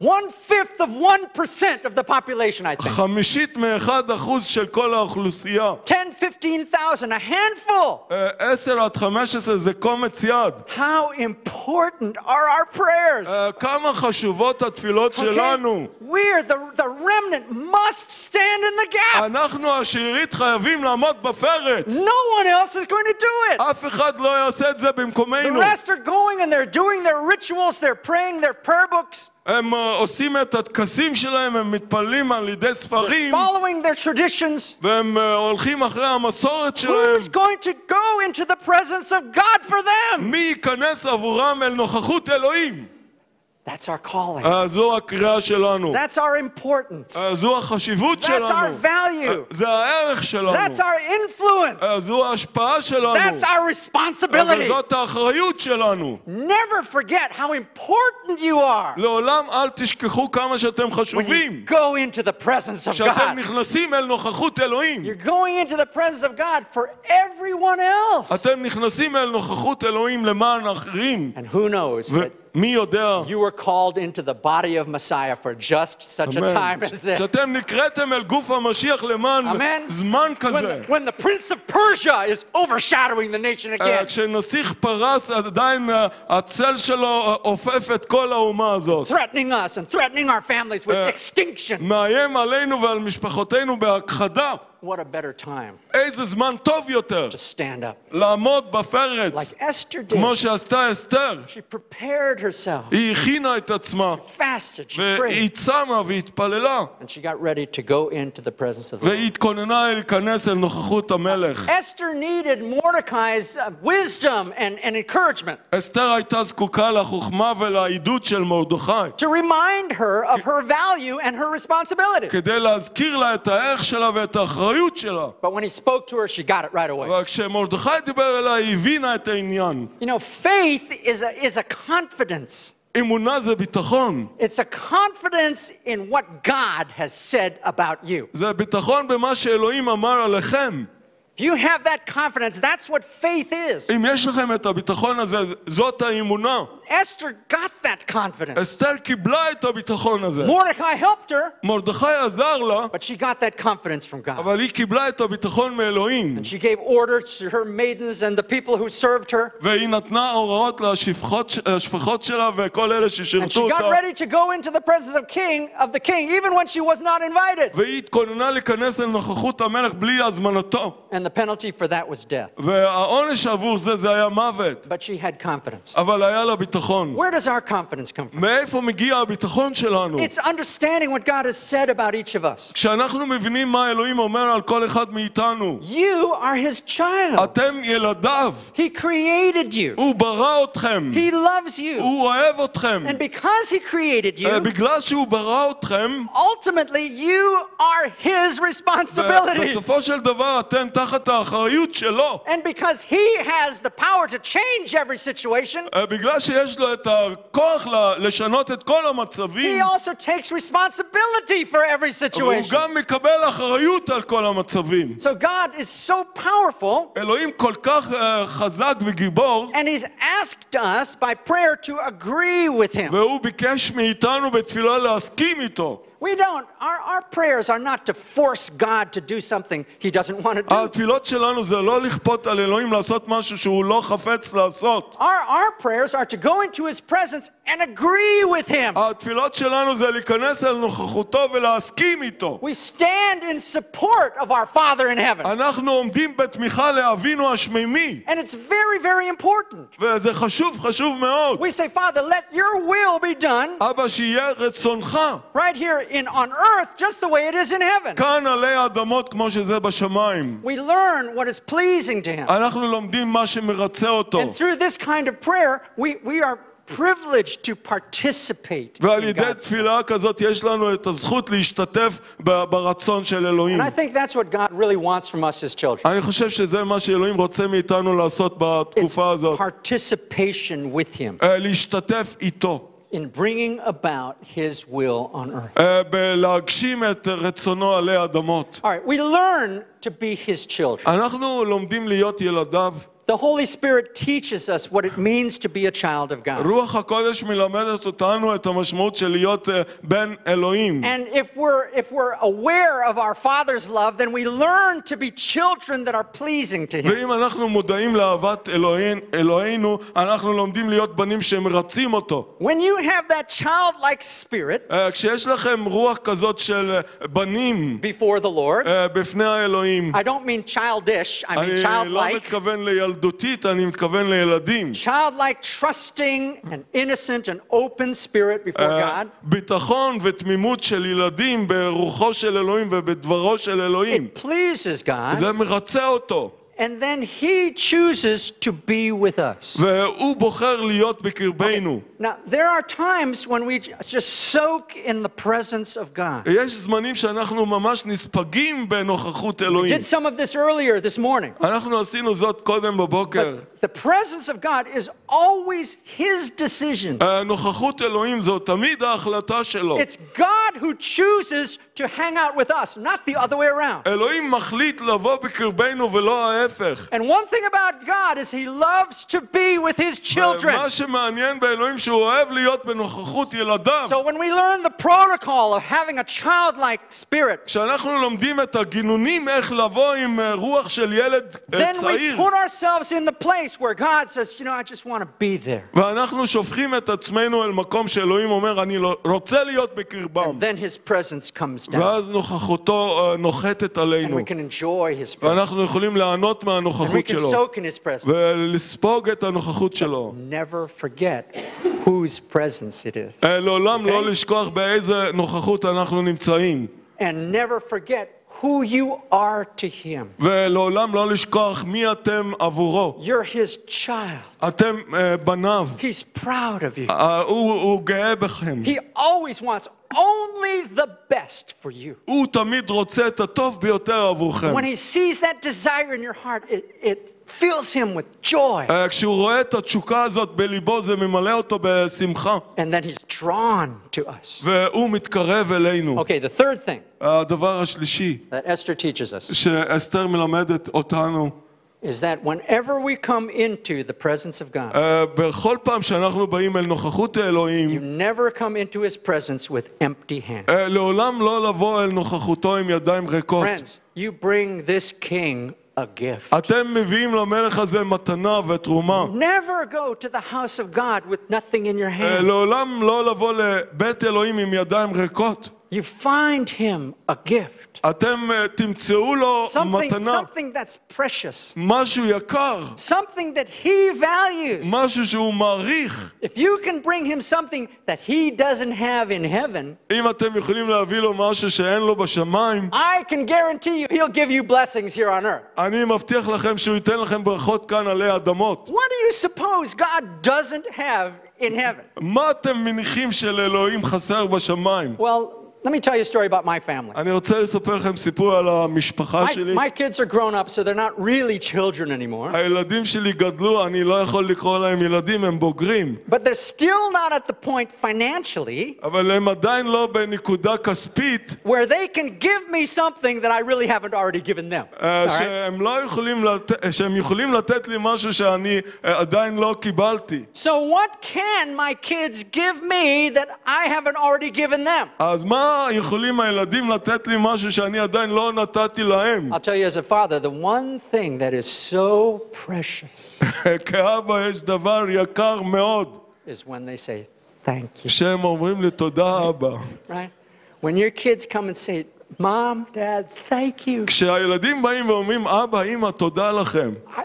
S1: One fifth of 1% of the population, I think.
S2: חמישית מאחד אחוז של כל האוכלוסייה.
S1: 10, 15,000, a handful.
S2: אה, עשר עד חמש עשרה זה קומץ יד.
S1: How important are our prayers?
S2: אה, כמה חשובות התפילות
S1: Okay?
S2: שלנו.
S1: We're the, the remnant must stand in the gap.
S2: אנחנו השארית חייבים לעמוד בפרץ.
S1: No one else is going to do it.
S2: אף אחד לא יעשה את זה
S1: The
S2: במקומנו.
S1: rest are going and they're doing their rituals, they're praying their prayer books.
S2: הם אה, עושים את הטקסים שלהם, הם מתפללים על ידי ספרים,
S1: following their traditions.
S2: והם אה, הולכים אחרי המסורת שלהם.
S1: Going to go into the presence of God for them?
S2: מי ייכנס עבורם אל נוכחות אלוהים?
S1: That's our calling.
S2: אה, זו הקריאה שלנו.
S1: That's our importance.
S2: אה, זו החשיבות
S1: That's
S2: שלנו.
S1: our value.
S2: אה, זה הערך שלנו.
S1: That's our influence.
S2: אה, זו ההשפעה שלנו.
S1: That's our
S2: אבל
S1: responsibility.
S2: זאת האחריות שלנו.
S1: Never forget how important you are
S2: לעולם אל תשכחו כמה שאתם
S1: when you
S2: חשובים.
S1: go into the presence of
S2: כשאתם
S1: God.
S2: נכנסים אל נוכחות אלוהים.
S1: You're going into the presence of God for everyone else.
S2: אתם נכנסים אל נוכחות אלוהים למען אחרים.
S1: And who knows that
S2: ומי יודע,
S1: you were called into the body of Messiah for just such a time
S2: אמן,
S1: as this.
S2: שאתם נקראתם אל גוף המשיח למען
S1: Amen.
S2: זמן
S1: When,
S2: כזה.
S1: when the prince of Persia is overshadowing the nation
S2: אה,
S1: again.
S2: כשנסיך פרס עדיין אה, הצל שלו אה, עופף את כל האומה הזאת.
S1: threatening us and threatening our families with
S2: Uh,
S1: extinction.
S2: מאיים עלינו ועל משפחותינו בהכחדה.
S1: What a better time
S2: איזה זמן טוב יותר
S1: to stand up.
S2: לעמוד בפרץ,
S1: Like Esther did.
S2: כמו שעשתה אסתר.
S1: She prepared herself,
S2: היא הכינה את עצמה,
S1: fasted, she
S2: והיא
S1: prayed,
S2: צמה והתפללה,
S1: and she got ready to go into the presence of the Lord.
S2: והיא התכוננה להיכנס אל נוכחות המלך.
S1: Esther needed Mordecai's uh, wisdom and, and encouragement
S2: אסתר הייתה זקוקה לחוכמה ולעידוד של מרדכי,
S1: to remind her of her value and her responsibility.
S2: כדי להזכיר לה את הערך שלה ואת האחריות שלה.
S1: But when he spoke to her, she got it right away.
S2: אבל כשמרדכי דיבר אליה, היא הבינה את העניין.
S1: You know, faith is a, is a confidence.
S2: אמונה זה ביטחון.
S1: It's a confidence in what God has said about you.
S2: זה ביטחון במה שאלוהים אמר עליכם.
S1: If you have that confidence, that's what faith is.
S2: אם יש לכם את הביטחון הזה, זאת האמונה.
S1: Esther got that confidence.
S2: אסתר קיבלה את הביטחון הזה.
S1: Mordecai helped her,
S2: מרדכי עזר לה,
S1: but she got that confidence from God.
S2: אבל היא קיבלה את הביטחון מאלוהים.
S1: And she gave orders to her maidens and the people who served her.
S2: והיא נתנה הוראות לשפחות לשפחות שלה וכל אלה
S1: And
S2: ששירתו
S1: she got
S2: אותה.
S1: ready to go into the presence of king of the king, even when she was not invited.
S2: והיא התכוננה להיכנס אל נוכחות המלך בלי הזמנתו.
S1: And the penalty for that was death.
S2: והעונש עבור זה, זה היה מוות.
S1: But she had confidence.
S2: אבל היה לה ביטחון.
S1: Where does our confidence come from?
S2: מאיפה מגיע הביטחון שלנו?
S1: It's understanding what God has said about each of us.
S2: כשאנחנו מבינים מה אלוהים אומר על כל אחד מאיתנו,
S1: You are his child.
S2: אתם ילדיו,
S1: He created you.
S2: הוא ברא אתכם,
S1: He loves you.
S2: הוא אוהב אתכם.
S1: And because he created
S2: אה,
S1: you,
S2: בגלל שהוא ברא אתכם,
S1: ultimately you are his responsibility.
S2: בסופו של דבר אתם תחת האחריות שלו.
S1: And because he has the power to change every situation,
S2: אה, בגלל שיש לו את הכוח ל- לשנות את כל
S1: he
S2: המצבים,
S1: also takes responsibility for every
S2: אבל הוא
S1: situation.
S2: גם מקבל אחריות על כל המצבים.
S1: So God is so powerful,
S2: אלוהים כל כך אה, חזק וגיבור,
S1: and he's asked us by prayer to agree with him.
S2: והוא ביקש מאיתנו בתפילה להסכים איתו.
S1: We don't, our, our prayers are not to force God to do something he doesn't want to do.
S2: התפילות שלנו זה לא לכפות על אלוהים לעשות משהו שהוא לא חפץ לעשות.
S1: Our, our prayers are to go into his presence and agree with him.
S2: התפילות שלנו זה להיכנס אל נוכחותו ולהסכים איתו.
S1: We stand in support of our Father in heaven.
S2: אנחנו עומדים בתמיכה לאבינו השמימי,
S1: And it's very, very important.
S2: וזה חשוב, חשוב מאוד.
S1: We say, Father, let your will be done
S2: אבא, שיהיה רצונך
S1: right here in on earth just the way it is in heaven.
S2: כאן עלי האדמות כמו שזה בשמיים.
S1: We learn what is pleasing to him.
S2: אנחנו לומדים מה שמרצה אותו.
S1: And through this kind of prayer, we, we are privileged to participate
S2: ועל
S1: in
S2: ידי
S1: God's
S2: תפילה כזאת יש לנו את הזכות להשתתף ב- ברצון של אלוהים.
S1: And I think that's what God really wants from us as children.
S2: אני חושב שזה מה שאלוהים רוצה מאיתנו לעשות
S1: It's
S2: בתקופה הזאת.
S1: participation with him
S2: אה, להשתתף איתו,
S1: in bringing about his will on earth.
S2: אה, בלהגשים את רצונו עלי האדמות.
S1: All right, we learn to be his children.
S2: אנחנו לומדים להיות ילדיו.
S1: The Holy Spirit teaches us what it means to be a child of God.
S2: רוח הקודש מלמדת אותנו את המשמעות של להיות אה, בן אלוהים.
S1: And if we're if we're aware of our Father's love, then we learn to be children that are pleasing to him.
S2: ואם אנחנו מודעים לאהבת אלוהים, אלוהינו, אנחנו לומדים להיות בנים שמרצים אותו.
S1: When you have that childlike spirit
S2: אה, כשיש לכם רוח כזאת של אה, בנים
S1: before the Lord,
S2: אה, בפני האלוהים,
S1: I don't mean childish, I mean
S2: אני לא
S1: childlike.
S2: מתכוון לילדות, ילדותית אני מתכוון לילדים.
S1: Childlike, trusting, and innocent and open spirit before
S2: אה,
S1: God.
S2: ביטחון ותמימות של ילדים ברוחו של אלוהים ובדברו של אלוהים.
S1: It pleases God.
S2: זה מרצה אותו,
S1: And then He chooses to be with us.
S2: והוא בוחר להיות בקרבנו.
S1: Now, there are times when we just soak in the presence of God.
S2: יש זמנים שאנחנו ממש נספגים בנוכחות אלוהים.
S1: Did some of this earlier this morning.
S2: אנחנו עשינו זאת קודם בבוקר.
S1: The presence of God is always His decision.
S2: אה, נוכחות אלוהים זו תמיד ההחלטה שלו.
S1: It's God who chooses to hang out with us, not the other way around.
S2: אלוהים מחליט לבוא בקרבנו ולא ההפך.
S1: And one thing about God is He loves to be with His children.
S2: מה שמעניין באלוהים שהוא אוהב להיות בנוכחות ילדיו.
S1: So when we learn the protocol of having a childlike spirit,
S2: כשאנחנו לומדים את הגינונים איך לבוא עם אה, רוח של ילד אה,
S1: then we
S2: צעיר,
S1: put ourselves in the place where God says, you know, I just want to be there.
S2: ואנחנו שופכים את עצמנו אל מקום שאלוהים אומר, אני לא- רוצה להיות בקרבם.
S1: Then His presence comes down.
S2: ואז נוכחותו אה, נוחתת
S1: And
S2: עלינו.
S1: we can enjoy His presence.
S2: ואנחנו יכולים ליהנות
S1: And we
S2: מהנוכחות
S1: can
S2: שלו.
S1: soak in His presence.
S2: ולספוג את הנוכחות שלו.
S1: Never forget whose presence it is.
S2: אה, לעולם לא
S1: אוקיי?
S2: לשכוח באיזה נוכחות אנחנו נמצאים.
S1: And never forget who you are to Him.
S2: ולעולם לא לשכוח מי אתם עבורו.
S1: You're His child.
S2: אתם אה, בניו.
S1: He's proud of you.
S2: אה, הוא הוא גאה בכם.
S1: He always wants only the best for you.
S2: הוא תמיד רוצה את הטוב ביותר עבורכם.
S1: When he sees that desire in your heart, it, it fills him with joy.
S2: אה, כשהוא רואה את התשוקה הזאת בליבו, זה ממלא אותו בשמחה.
S1: And then he's drawn to us.
S2: והוא מתקרב אלינו.
S1: Okay, the third thing
S2: הדבר השלישי
S1: that Esther teaches us
S2: שאסתר מלמדת אותנו,
S1: is that whenever we come into the presence of God,
S2: אה, בכל פעם שאנחנו באים אל נוכחות
S1: you
S2: האלוהים,
S1: never come into his presence with empty hands.
S2: אה, לעולם לא לבוא אל נוכחותו עם ידיים ריקות.
S1: Friends, you bring this king a gift.
S2: אתם מביאים למלך הזה מתנה ותרומה.
S1: Never go to the house of God with nothing in your
S2: אה,
S1: hand.
S2: לעולם לא לבוא לבית אלוהים עם ידיים ריקות.
S1: You find him a gift.
S2: אתם אה, תמצאו לו
S1: Something,
S2: מתנה,
S1: something that's precious.
S2: משהו יקר,
S1: Something that he values.
S2: משהו שהוא מעריך.
S1: If you can bring him something that he doesn't have in heaven,
S2: אם אתם יכולים להביא לו משהו שאין לו בשמיים,
S1: I can guarantee you he'll give you blessings here on earth.
S2: אני מבטיח לכם שהוא ייתן לכם ברכות כאן עלי אדמות.
S1: What do you suppose God doesn't have in heaven?
S2: מה אתם מניחים שלאלוהים חסר בשמיים?
S1: Well, let me tell you a story about my family.
S2: אני רוצה לספר לכם סיפור על המשפחה
S1: My,
S2: שלי.
S1: my kids are grown up, so they're not really children anymore.
S2: הילדים שלי גדלו, אני לא יכול לקרוא להם ילדים, הם בוגרים.
S1: But they're still not at the point financially
S2: אבל הם עדיין לא בנקודה כספית
S1: where they can give me something that I really haven't already given them.
S2: אה,
S1: All right?
S2: שהם לא יכולים לתת, שהם יכולים לתת לי משהו שאני אה, עדיין לא קיבלתי.
S1: So, what can my kids give me that I haven't already given them?
S2: אז מה יכולים הילדים לתת לי משהו שאני עדיין לא נתתי להם?
S1: I'll tell you as a father, the one thing that is so precious
S2: כאבא יש דבר יקר מאוד,
S1: is when they say, Thank you.
S2: שהם אומרים לי תודה אבא.
S1: Right? When your kids come and say, Mom, Dad, thank you.
S2: כשהילדים באים ואומרים אבא, אמא, תודה לכם.
S1: I-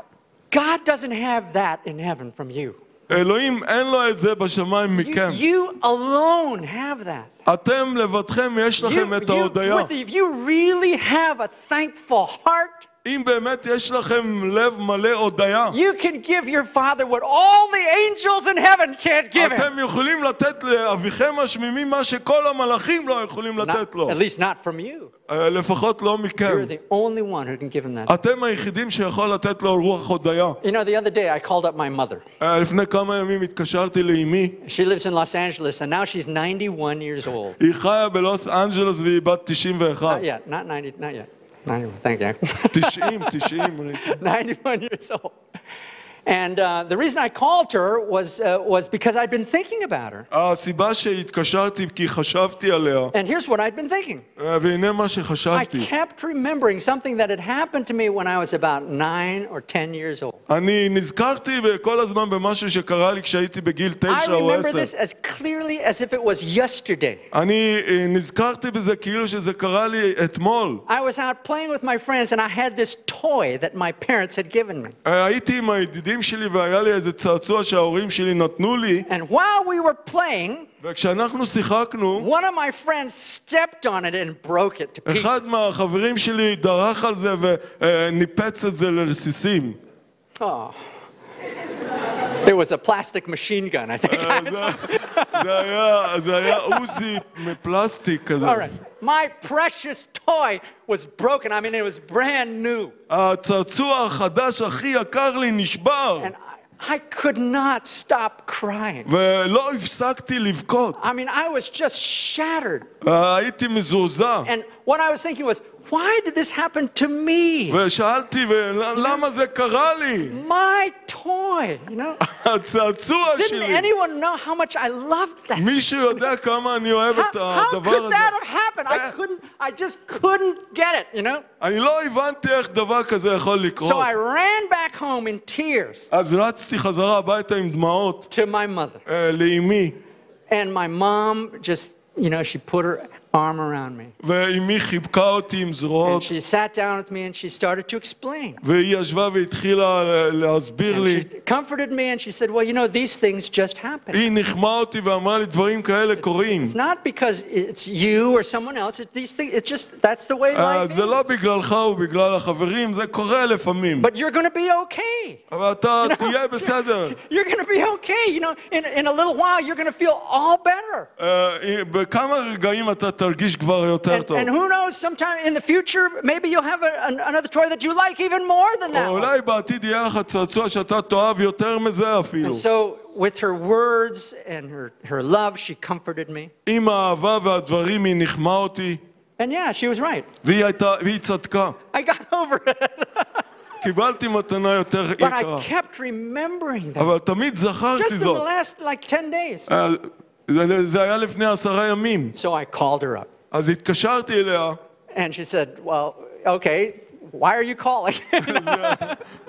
S1: God doesn't have that in heaven from you.
S2: אלוהים אין לו את זה בשמיים
S1: You,
S2: מכם.
S1: you alone have that.
S2: אתם לבדכם יש
S1: You,
S2: לכם את
S1: you,
S2: ההודיה.
S1: with- if you really have a thankful heart,
S2: אם באמת יש לכם לב מלא הודיה,
S1: you can give your father what all the angels in heaven can't give him.
S2: אתם יכולים לתת לאביכם השמימי מה שכל המלאכים לא יכולים
S1: Not-
S2: לתת לו.
S1: at least not from you.
S2: אה, לפחות לא
S1: You're
S2: מכם.
S1: the only one who can give him that.
S2: אתם היחידים שיכול לתת לו רוח הודיה.
S1: You know, the other day I called up my mother.
S2: אה, לפני כמה ימים התקשרתי לאמי,
S1: She lives in Los Angeles and now she's 91 years old.
S2: היא חיה בלוס אנג'לס והיא בת 91.
S1: Not yet, not 90, not yet. 91, thank you.
S2: 90, 90.
S1: 91 years old. And uh, the reason I called her was, uh, was because I'd been thinking about her.
S2: הסיבה שהתקשרתי כי חשבתי עליה,
S1: And here's what I'd been thinking.
S2: אה, והנה מה
S1: I
S2: שחשבתי.
S1: kept remembering something that had happened to me when I was about nine or 10 years old.
S2: אני נזכרתי כל הזמן במשהו שקרה לי כשהייתי בגיל
S1: I
S2: תשע או
S1: remember
S2: עשר.
S1: this as clearly as if it was yesterday.
S2: אני אה, נזכרתי בזה כאילו שזה קרה לי אתמול.
S1: I was out playing with my friends and I had this toy that my parents had given me.
S2: אה, הייתי עם הידידים שלי והיה לי איזה צעצוע שההורים שלי נתנו לי,
S1: And while we were playing,
S2: וכשאנחנו שיחקנו,
S1: one of my friends stepped on it and broke it to
S2: אחד
S1: pieces.
S2: מהחברים שלי דרך על זה וניפץ את זה לרסיסים.
S1: Oh. It was a plastic machine gun, I think.
S2: אה, זה- זה היה- זה היה עוזי מפלסטיק כזה.
S1: All right. My precious toy was broken. I mean, it was brand new.
S2: הצעצוע החדש הכי יקר לי נשבר,
S1: And I, I could not stop crying.
S2: ולא הפסקתי לבכות.
S1: I mean, I was just shattered.
S2: אה, הייתי מזועזע.
S1: And what I was thinking was, why did this happen to me?
S2: ושאלתי, "ול- למה זה קרה לי?
S1: My toy, you know?
S2: הצעצוע
S1: Didn't
S2: שלי.
S1: anyone know how much I loved that?
S2: מישהו יודע כמה אני אוהב את
S1: How, how
S2: הדבר
S1: could
S2: הזה?
S1: that have happened? I
S2: Eh.
S1: couldn't, I just couldn't get it, you know?
S2: אני לא הבנתי איך דבר כזה יכול לקרות.
S1: So I ran back home in tears
S2: אז רצתי חזרה הביתה עם דמעות
S1: to my mother.
S2: אה, לאמי,
S1: And my mom just, you know, she put her arm around me.
S2: ואמי חיבקה אותי עם
S1: And
S2: זרועות,
S1: she sat down with me and she started to explain.
S2: והיא ישבה והתחילה אה, להסביר
S1: And
S2: לי.
S1: she comforted me and she said, Well, you know, these things just happen.
S2: היא נחמה אותי ואמרה לי דברים כאלה קורים.
S1: It's not because it's you or someone else. It's these things. It's just that's the way
S2: אה,
S1: life
S2: זה לא
S1: is.
S2: בגללך ובגלל החברים, זה קורה לפעמים.
S1: But you're going to be okay.
S2: אבל אתה תהיה בסדר.
S1: You're going to be okay. You know, in, in a little while, you're going to feel all better.
S2: אה, בכמה רגעים אתה תרגיש כבר יותר
S1: And,
S2: טוב.
S1: and who knows, sometime in the future, maybe you'll have a, an, another toy that you like even more than that.
S2: או
S1: one.
S2: אולי בעתיד יהיה לך צעצוע שאתה תאהב יותר מזה אפילו.
S1: And so, with her words and her, her love, she comforted me.
S2: עם האהבה והדברים היא נחמה אותי,
S1: And yeah, she was right.
S2: והיא הייתה, והיא צדקה.
S1: I got over it.
S2: קיבלתי מתנה יותר
S1: But I
S2: יקרה.
S1: kept remembering that.
S2: אבל תמיד
S1: Just
S2: זכרתי
S1: in the
S2: זאת.
S1: last like 10 days.
S2: אה, זה זה היה לפני עשרה ימים.
S1: So I called her up.
S2: אז התקשרתי אליה,
S1: And she said, Well, okay, why are you calling?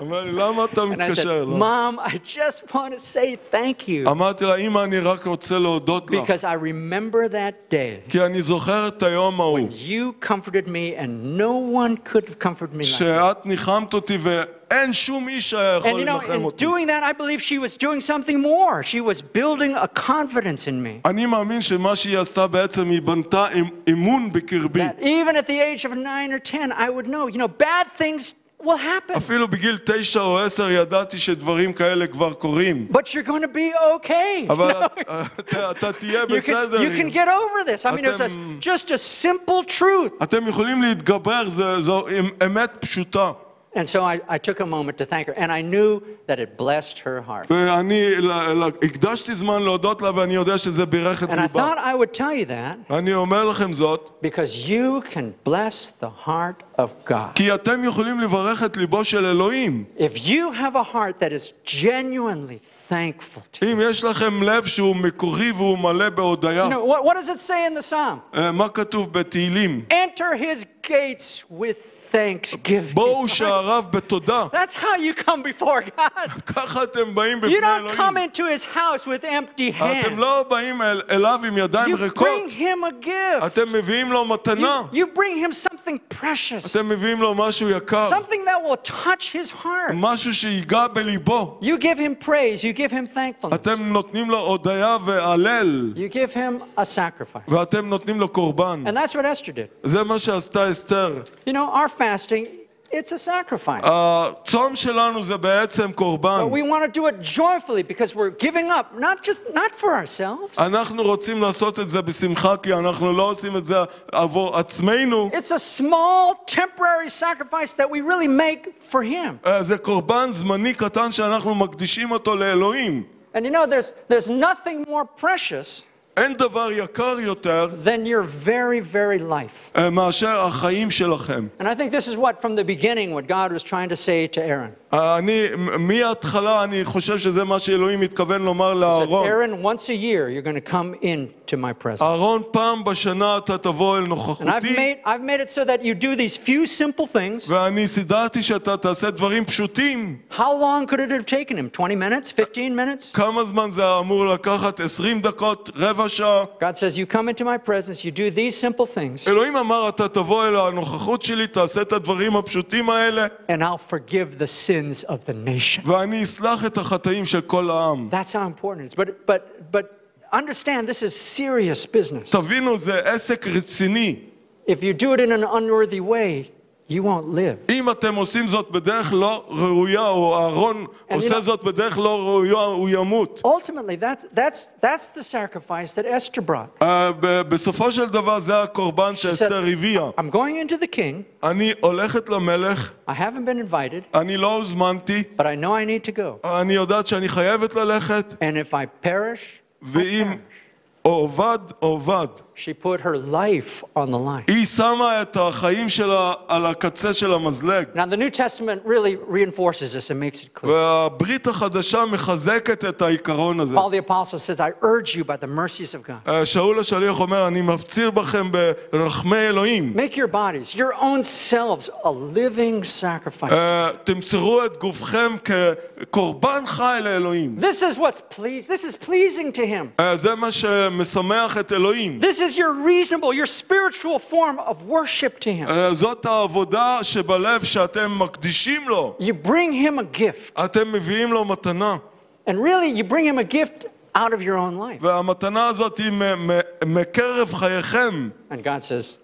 S2: אמרה לי, למה אתה
S1: and I
S2: מתקשר
S1: said,
S2: אליו?
S1: Mom, I just want to say thank you
S2: אמרתי לה, אמא, אני רק רוצה להודות לך,
S1: because I remember that day.
S2: כי אני זוכר את היום ההוא,
S1: You comforted me, and no one could have comforted me like that.
S2: שאת ניחמת אותי ואין שום איש שהיה
S1: And
S2: יכול
S1: you know,
S2: לנחם
S1: in
S2: אותי.
S1: doing that, I believe she was doing something more. She was building a confidence in me.
S2: אני מאמין שמה שהיא עשתה בעצם, היא בנתה אמ- אמון בקרבי.
S1: That even at the age of nine or 10, I would know, you know, bad things will happen,
S2: אפילו בגיל תשע או עשר ידעתי שדברים כאלה כבר קורים.
S1: but you're going to be okay.
S2: אבל
S1: You know?
S2: אתה- אתה תהיה
S1: You can,
S2: בסדר.
S1: you can get over this. I mean, it's a,
S2: אתם-
S1: just a simple truth.
S2: אתם יכולים להתגבר, זה- זו אמ- אמת פשוטה.
S1: And so I, I took a moment to thank her, and I knew that it blessed her heart.
S2: ואני ל- ל- הקדשתי זמן להודות לה, ואני יודע שזה בירך את
S1: And I
S2: ליבה.
S1: thought I would tell you that
S2: אני אומר לכם זאת,
S1: because you can bless the heart of God.
S2: כי אתם יכולים לברך את ליבו של אלוהים.
S1: If you have a heart that is genuinely thankful to
S2: אם יש לכם לב שהוא מקורי והוא מלא בהודיה,
S1: You know, what, what does it say in the psalm?
S2: אה, מה כתוב בתהילים?
S1: Enter his gates with thanksgiving.
S2: בואו שעריו בתודה.
S1: That's how you come before God.
S2: ככה אתם באים
S1: You
S2: בפני
S1: don't come
S2: אלוהים.
S1: into his house with empty
S2: אתם
S1: hands.
S2: לא באים אל- אליו עם ידיים
S1: You
S2: ריקות.
S1: bring him a gift.
S2: אתם מביאים לו מתנה.
S1: You, you bring him something precious,
S2: אתם מביאים לו משהו יקר.
S1: something that will touch his heart.
S2: משהו שיגע בליבו.
S1: You give him praise, you give him thankfulness,
S2: אתם נותנים לו הודיה והלל.
S1: you give him a sacrifice.
S2: ואתם נותנים לו קורבן.
S1: And that's what Esther did.
S2: זה מה שעשתה אסתר.
S1: You know, our fasting, it's a sacrifice.
S2: הצום שלנו זה בעצם קורבן.
S1: But we want to do it joyfully because we're giving up, not just not for ourselves.
S2: אנחנו רוצים לעשות את זה בשמחה, כי אנחנו לא עושים את זה עבור עצמנו.
S1: It's a small, temporary sacrifice that we really make for Him.
S2: אה, זה קורבן זמני קטן שאנחנו מקדישים אותו לאלוהים.
S1: And you know, there's, there's nothing more precious
S2: אין דבר יקר יותר
S1: than your very, very life.
S2: אה, מאשר החיים שלכם.
S1: And I think this is what, from the beginning, what God was trying to say to Aaron.
S2: אני, מ- מההתחלה אני חושב שזה מה שאלוהים מתכוון לומר
S1: He said,
S2: לאהרון.
S1: Aaron, once a year, you're going to come into my presence.
S2: אהרון, פעם בשנה אתה תבוא אל
S1: And I've
S2: נוכחותי,
S1: made, I've made it so that you do these few simple things.
S2: ואני סידרתי שאתה תעשה דברים פשוטים.
S1: How long could it have taken him? 20 minutes? 15 minutes?
S2: כמה זמן זה אמור לקחת? 20 דקות? רבע שעה?
S1: God says, You come into my presence, you do these simple things,
S2: אלוהים אמר, אתה תבוא אל הנוכחות שלי, תעשה את הדברים הפשוטים האלה,
S1: and I'll forgive the sins of the nation.
S2: ואני אסלח את החטאים של כל העם.
S1: That's how important it is. But, but, but understand, this is serious business.
S2: תבינו, זה עסק רציני.
S1: If you do it in an unworthy way, you won't live.
S2: אם אתם עושים זאת בדרך לא ראויה, או אהרון
S1: And you
S2: עושה
S1: know-
S2: זאת בדרך לא ראויה, הוא ימות.
S1: Ultimately, that's, that's, that's the sacrifice that Esther brought.
S2: אה, ב- בסופו של דבר זה הקורבן
S1: said-
S2: שאסתר הביאה.
S1: I'm going into the king.
S2: אני הולכת למלך,
S1: I haven't been invited,
S2: אני לא הוזמנתי,
S1: but I know I need to go.
S2: אני יודעת שאני חייבת ללכת,
S1: And if I perish, I
S2: ואם
S1: perish.
S2: או אובד, אובד.
S1: She put her life on the line.
S2: היא שמה את החיים שלה על הקצה של המזלג.
S1: Now, the New Testament really reinforces this and makes it clear.
S2: והברית החדשה מחזקת את העיקרון הזה.
S1: Paul the Apostle says, I urge you by the mercies of God.
S2: אה, שאול השליח אומר, אני מפציר בכם ברחמי אלוהים.
S1: Make your bodies, your own selves, a living sacrifice.
S2: אה, תמסרו את גופכם כקורבן חי לאלוהים.
S1: This is what's pleased. This is pleasing to him.
S2: אה, זה מה שמשמח את אלוהים.
S1: This is your reasonable, your spiritual form of worship to him.
S2: אה, זאת העבודה שבלב שאתם מקדישים לו.
S1: You bring him a gift,
S2: אתם מביאים לו מתנה.
S1: and really, you bring him a gift out of your own life.
S2: והמתנה הזאת היא מ- מ- מקרב חייכם.
S1: And God says,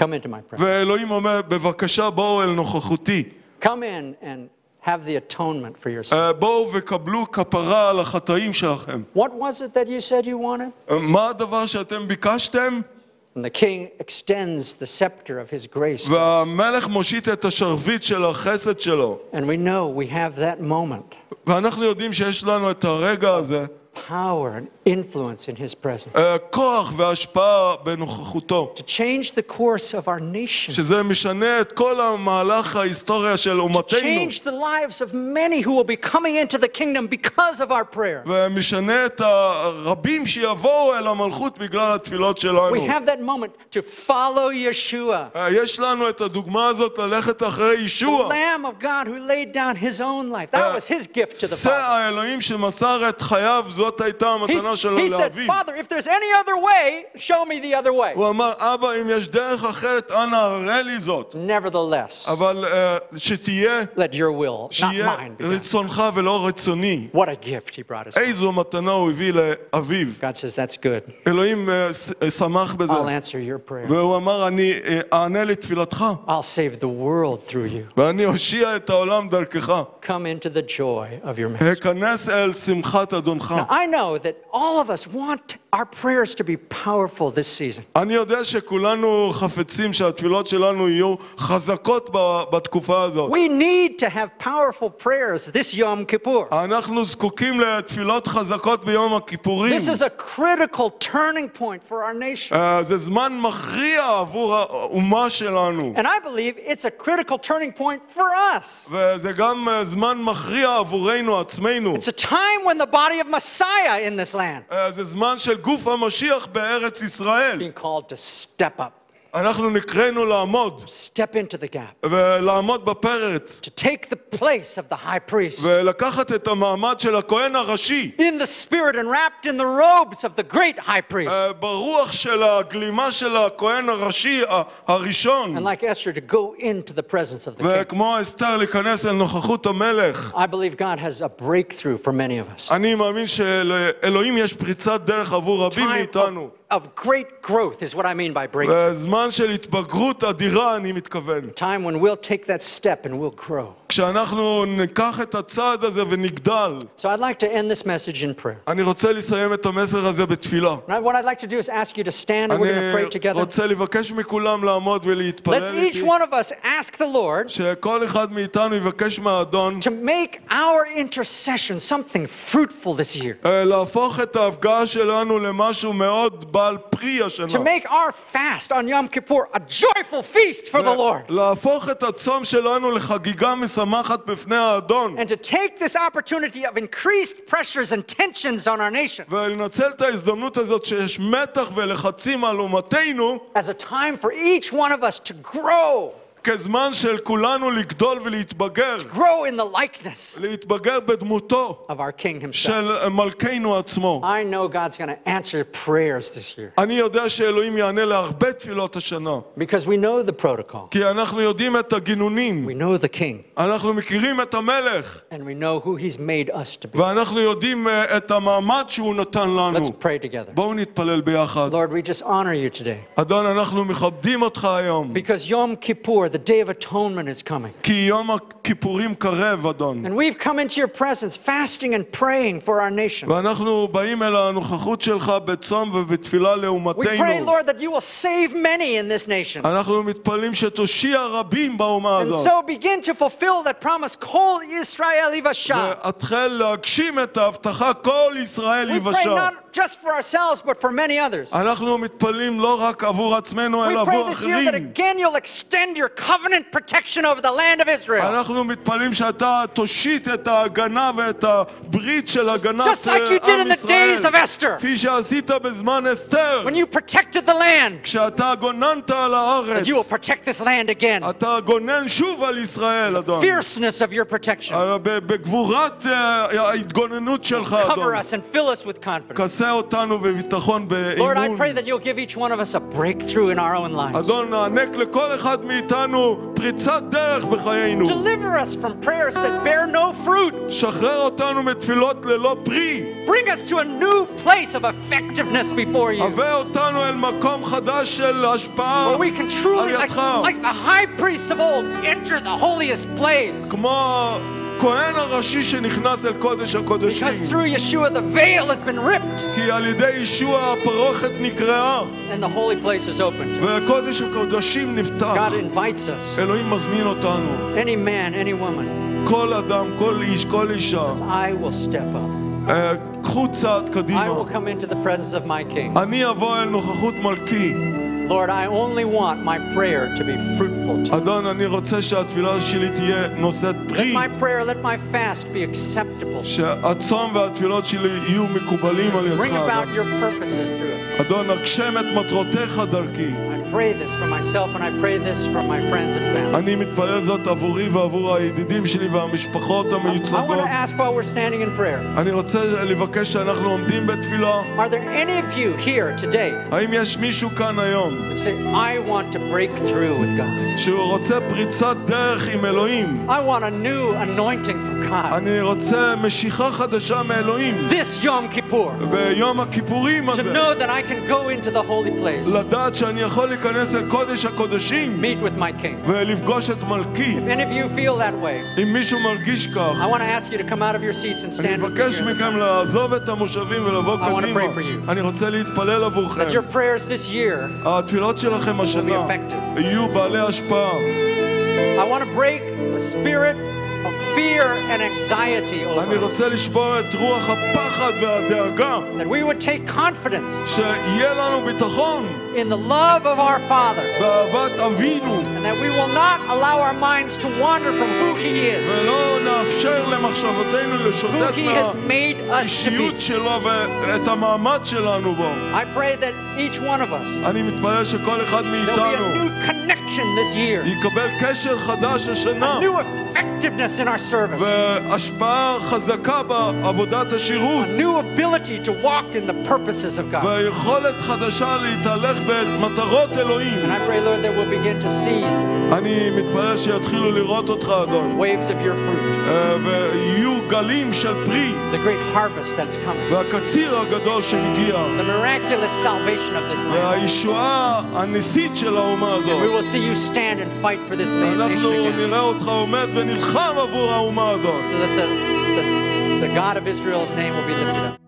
S1: Come into my presence.
S2: ואלוהים אומר, בבקשה בואו אל נוכחותי.
S1: Come in and have the atonement for your sin.
S2: אה, בואו וקבלו כפרה על החטאים שלכם.
S1: What was it that you said you wanted?
S2: אה, מה הדבר שאתם ביקשתם?
S1: And the king extends the scepter of his grace. to us.
S2: והמלך מושיט את השרביט של החסד שלו.
S1: And we know we have that moment,
S2: ואנחנו יודעים שיש לנו את הרגע הזה,
S1: power and influence in his presence
S2: אה, כוח והשפעה בנוכחותו,
S1: to change the course of our nation,
S2: שזה משנה את כל המהלך ההיסטוריה של אומתנו,
S1: change the lives of many who will be coming into the kingdom because of our prayer.
S2: ומשנה את הרבים שיבואו אל המלכות בגלל התפילות שלנו.
S1: We have that moment to follow Yeshua,
S2: אה, יש לנו את הדוגמה הזאת ללכת אחרי
S1: the
S2: ישוע.
S1: Lamb of God who laid down his own life. That was his gift to the
S2: זה
S1: Father.
S2: האלוהים שמסר את חייו, זאת הייתה
S1: He's-
S2: המתנה שלו
S1: he said,
S2: לאביו.
S1: Father, if there's any other way, show me the other way.
S2: הוא אמר, אבא, אם יש דרך אחרת, אנא הראה לי זאת.
S1: Nevertheless,
S2: אבל אה, שתהיה,
S1: let your will, not
S2: שיהיה
S1: mine, be done.
S2: רצונך ולא רצוני.
S1: What a gift he brought us.
S2: איזו מתנה הוא הביא לאביו.
S1: God says, That's good.
S2: אלוהים אה, ש- אה, שמח בזה.
S1: I'll answer your prayer.
S2: והוא אמר, אני אה, אענה לתפילתך,
S1: I'll save the world through you.
S2: ואני אושיע את העולם דרכך.
S1: Come into the joy of your master.
S2: הכנס אל שמחת אדונך.
S1: Now, I know that all of us want our prayers to be powerful this season.
S2: אני יודע שכולנו חפצים שהתפילות שלנו יהיו חזקות ב- בתקופה הזאת.
S1: We need to have powerful prayers this Yom Kippur.
S2: אנחנו זקוקים לתפילות חזקות ביום הכיפורים.
S1: This is a critical turning point for our nation.
S2: אה, זה זמן מכריע עבור האומה שלנו.
S1: And I believe it's a critical turning point for us.
S2: וזה גם אה, זמן מכריע עבורנו עצמנו.
S1: It's a time when the body of Messiah in this land
S2: אה, זה זמן של גוף המשיח בארץ ישראל.
S1: being called to step up,
S2: אנחנו נקראנו לעמוד,
S1: step into the gap,
S2: ולעמוד בפרץ,
S1: to take the place of the high priest
S2: ולקחת את המעמד של הכהן הראשי,
S1: in the spirit and wrapped in the robes of the great high priest.
S2: אה, ברוח של הגלימה של הכהן הראשי ה- הראשון,
S1: And like Esther, to go into the presence of the king.
S2: וכמו אסתר להיכנס אל נוכחות המלך.
S1: I believe God has a breakthrough for many of us.
S2: אני מאמין שלאלוהים יש פריצת דרך עבור רבים
S1: Time
S2: מאיתנו.
S1: of, of great growth is what I mean by breakthrough.
S2: וזמן של התבגרות אדירה, אני מתכוון.
S1: Time when we'll take that step and we'll grow.
S2: כשאנחנו ניקח את הצעד הזה ונגדל.
S1: So like
S2: אני רוצה לסיים את המסר הזה בתפילה. אני רוצה לבקש מכולם לעמוד ולהתפלל שכל אחד מאיתנו יבקש מהאדון
S1: to make our intercession something fruitful this year.
S2: אה, להפוך את ההפגעה שלנו למשהו מאוד בעל פרי השנה. להפוך את הצום שלנו לחגיגה מסוימת. משמחת צמחת בפני האדון.
S1: and to take this opportunity of increased pressures and tensions on our nation
S2: ולנצל את ההזדמנות הזאת שיש מתח ולחצים על אומתנו
S1: as a time for each one of us to grow,
S2: כזמן של כולנו לגדול ולהתבגר,
S1: grow in the likeness
S2: להתבגר בדמותו
S1: of our King Himself.
S2: של מלכנו עצמו.
S1: I know God's going to answer prayers this year
S2: אני יודע שאלוהים יענה להרבה תפילות השנה,
S1: because we know the protocol.
S2: כי אנחנו יודעים את הגינונים,
S1: We know the King
S2: אנחנו מכירים את המלך,
S1: and we know who He's made us to be.
S2: ואנחנו יודעים אה, את המעמד שהוא נתן לנו.
S1: Let's pray together.
S2: בואו נתפלל ביחד.
S1: Lord, we just honor you today
S2: אדון, אנחנו מכבדים אותך היום,
S1: because Yom Kippur, the Day of Atonement is coming. And we've come into your presence fasting and praying for our nation. We pray, Lord, that you will save many in this nation. And so begin to fulfill that promise, Kol Israel,
S2: Yivasha.
S1: We pray not just for ourselves, but for many others.
S2: אנחנו מתפללים לא רק עבור עצמנו,
S1: We
S2: אלא
S1: pray
S2: עבור
S1: this year that
S2: אחרים.
S1: again you'll extend your covenant protection over the land of Israel.
S2: אנחנו מתפללים שאתה תושיט את ההגנה ואת הברית של הגנת
S1: Just like you
S2: אה,
S1: did
S2: עם
S1: in the days of
S2: ישראל.
S1: Esther,
S2: כפי שעשית בזמן אסתר,
S1: when you protected the land,
S2: כשאתה גוננת על הארץ,
S1: that you will protect this land again.
S2: אתה גונן שוב על ישראל, אדון.
S1: Fierceness of your protection.
S2: אה, ב- בגבורת אה, ההתגוננות שלך,
S1: Cover
S2: אדון.
S1: us and fill us with confidence.
S2: כסה אותנו בביטחון,
S1: Lord, I
S2: באמון.
S1: pray that you'll give each one of us a breakthrough in our own lives.
S2: אדון, נענק לכל אחד מאיתנו פריצת דרך בחיינו.
S1: Deliver us from prayers that bear no fruit.
S2: שחרר אותנו מתפילות ללא פרי.
S1: Bring us to a new place of effectiveness before you.
S2: הבא אותנו אל מקום חדש של השפעה
S1: Where we can truly,
S2: על
S1: like,
S2: ידך.
S1: like the high priests of old, enter the holiest place.
S2: כמו הכהן הראשי שנכנס אל קודש הקודשים.
S1: Because through Yeshua the veil has been ripped
S2: כי על ידי ישוע הפרוכת נקרעה,
S1: and the holy place is opened.
S2: וקודש הקודשים נפתח.
S1: God invites us.
S2: אלוהים מזמין אותנו.
S1: Any man, any woman
S2: כל אדם, כל איש, כל אישה.
S1: says, I will step up.
S2: אה, קחו צעד
S1: I
S2: קדימה.
S1: will come into the presence of my King.
S2: אני אבוא אל נוכחות מלכי.
S1: Lord, I only want my prayer to be fruitful to you.
S2: אדון, אני רוצה שהתפילה שלי תהיה נושאת
S1: Let
S2: פרי.
S1: my prayer, let my fast be acceptable.
S2: שהצום והתפילות שלי יהיו מקובלים על
S1: Bring
S2: ידך,
S1: about
S2: אדון.
S1: your purposes through it.
S2: אדון, הגשם את מטרותיך דרכי.
S1: I pray this for myself and I pray this for my friends and family.
S2: אני מתפלל זאת עבורי ועבור הידידים שלי והמשפחות
S1: I want
S2: המיוצגות.
S1: to ask while we're standing in prayer
S2: אני רוצה לבקש שאנחנו עומדים בתפילה.
S1: Are there any of you here today
S2: האם יש מישהו כאן היום
S1: that say, I want to break through with God?
S2: שהוא רוצה פריצת דרך עם אלוהים?
S1: I want a new anointing from God.
S2: אני רוצה משיכה חדשה מאלוהים
S1: This Yom Kippur,
S2: ביום הכיפורים
S1: to
S2: הזה.
S1: know that I can go into the holy place,
S2: לדעת שאני יכול להיכנס אל קודש הקודשים
S1: meet with my King.
S2: ולפגוש את מלכי.
S1: If any of you feel that way,
S2: אם מישהו מרגיש כך,
S1: I want to ask you to come out of your seats and
S2: אני
S1: stand with me.
S2: מבקש
S1: here.
S2: מכם לעזוב את המושבים ולבוא
S1: I wanna
S2: קדימה.
S1: pray for you.
S2: אני רוצה להתפלל עבורכם.
S1: That your prayers this year,
S2: התפילות שלכם השנה
S1: effective.
S2: יהיו בעלי השפעה.
S1: I want to break the spirit of fear and anxiety over
S2: אני
S1: us.
S2: רוצה לשבור את רוח הפחד והדאגה,
S1: That we would take confidence
S2: שיהיה לנו ביטחון
S1: in the love of our Father.
S2: באהבת אבינו,
S1: And that we will not allow our minds to wander from who He is,
S2: ולא נאפשר למחשבותינו
S1: who
S2: לשוטט
S1: He has made us to be.
S2: מהאישיות שלו ואת המעמד שלנו בו.
S1: I pray that each one of us,
S2: אני מתפלל שכל אחד
S1: there'll be
S2: מאיתנו
S1: a new connection this year,
S2: יקבל קשר חדש השנה,
S1: a new effectiveness in our service,
S2: והשפעה חזקה בעבודת
S1: a
S2: השירות,
S1: new ability to walk in the purposes of God.
S2: ויכולת חדשה להתהלך במטרות
S1: And
S2: אלוהים.
S1: I pray, Lord, that we'll begin to see
S2: אני מתפלל שיתחילו לראות אותך, אדון,
S1: waves of your fruit,
S2: אה, ויהיו גלים של פרי,
S1: the great harvest that's coming,
S2: והקציר הגדול שמגיע,
S1: the miraculous salvation of this land.
S2: והישועה הניסית של האומה
S1: And we
S2: הזאת.
S1: will see you stand and fight for this nation
S2: אנחנו
S1: again.
S2: נראה אותך עומד ונלחם עבור האומה הזאת.
S1: so that the, the, the God of Israel's name will be lifted up.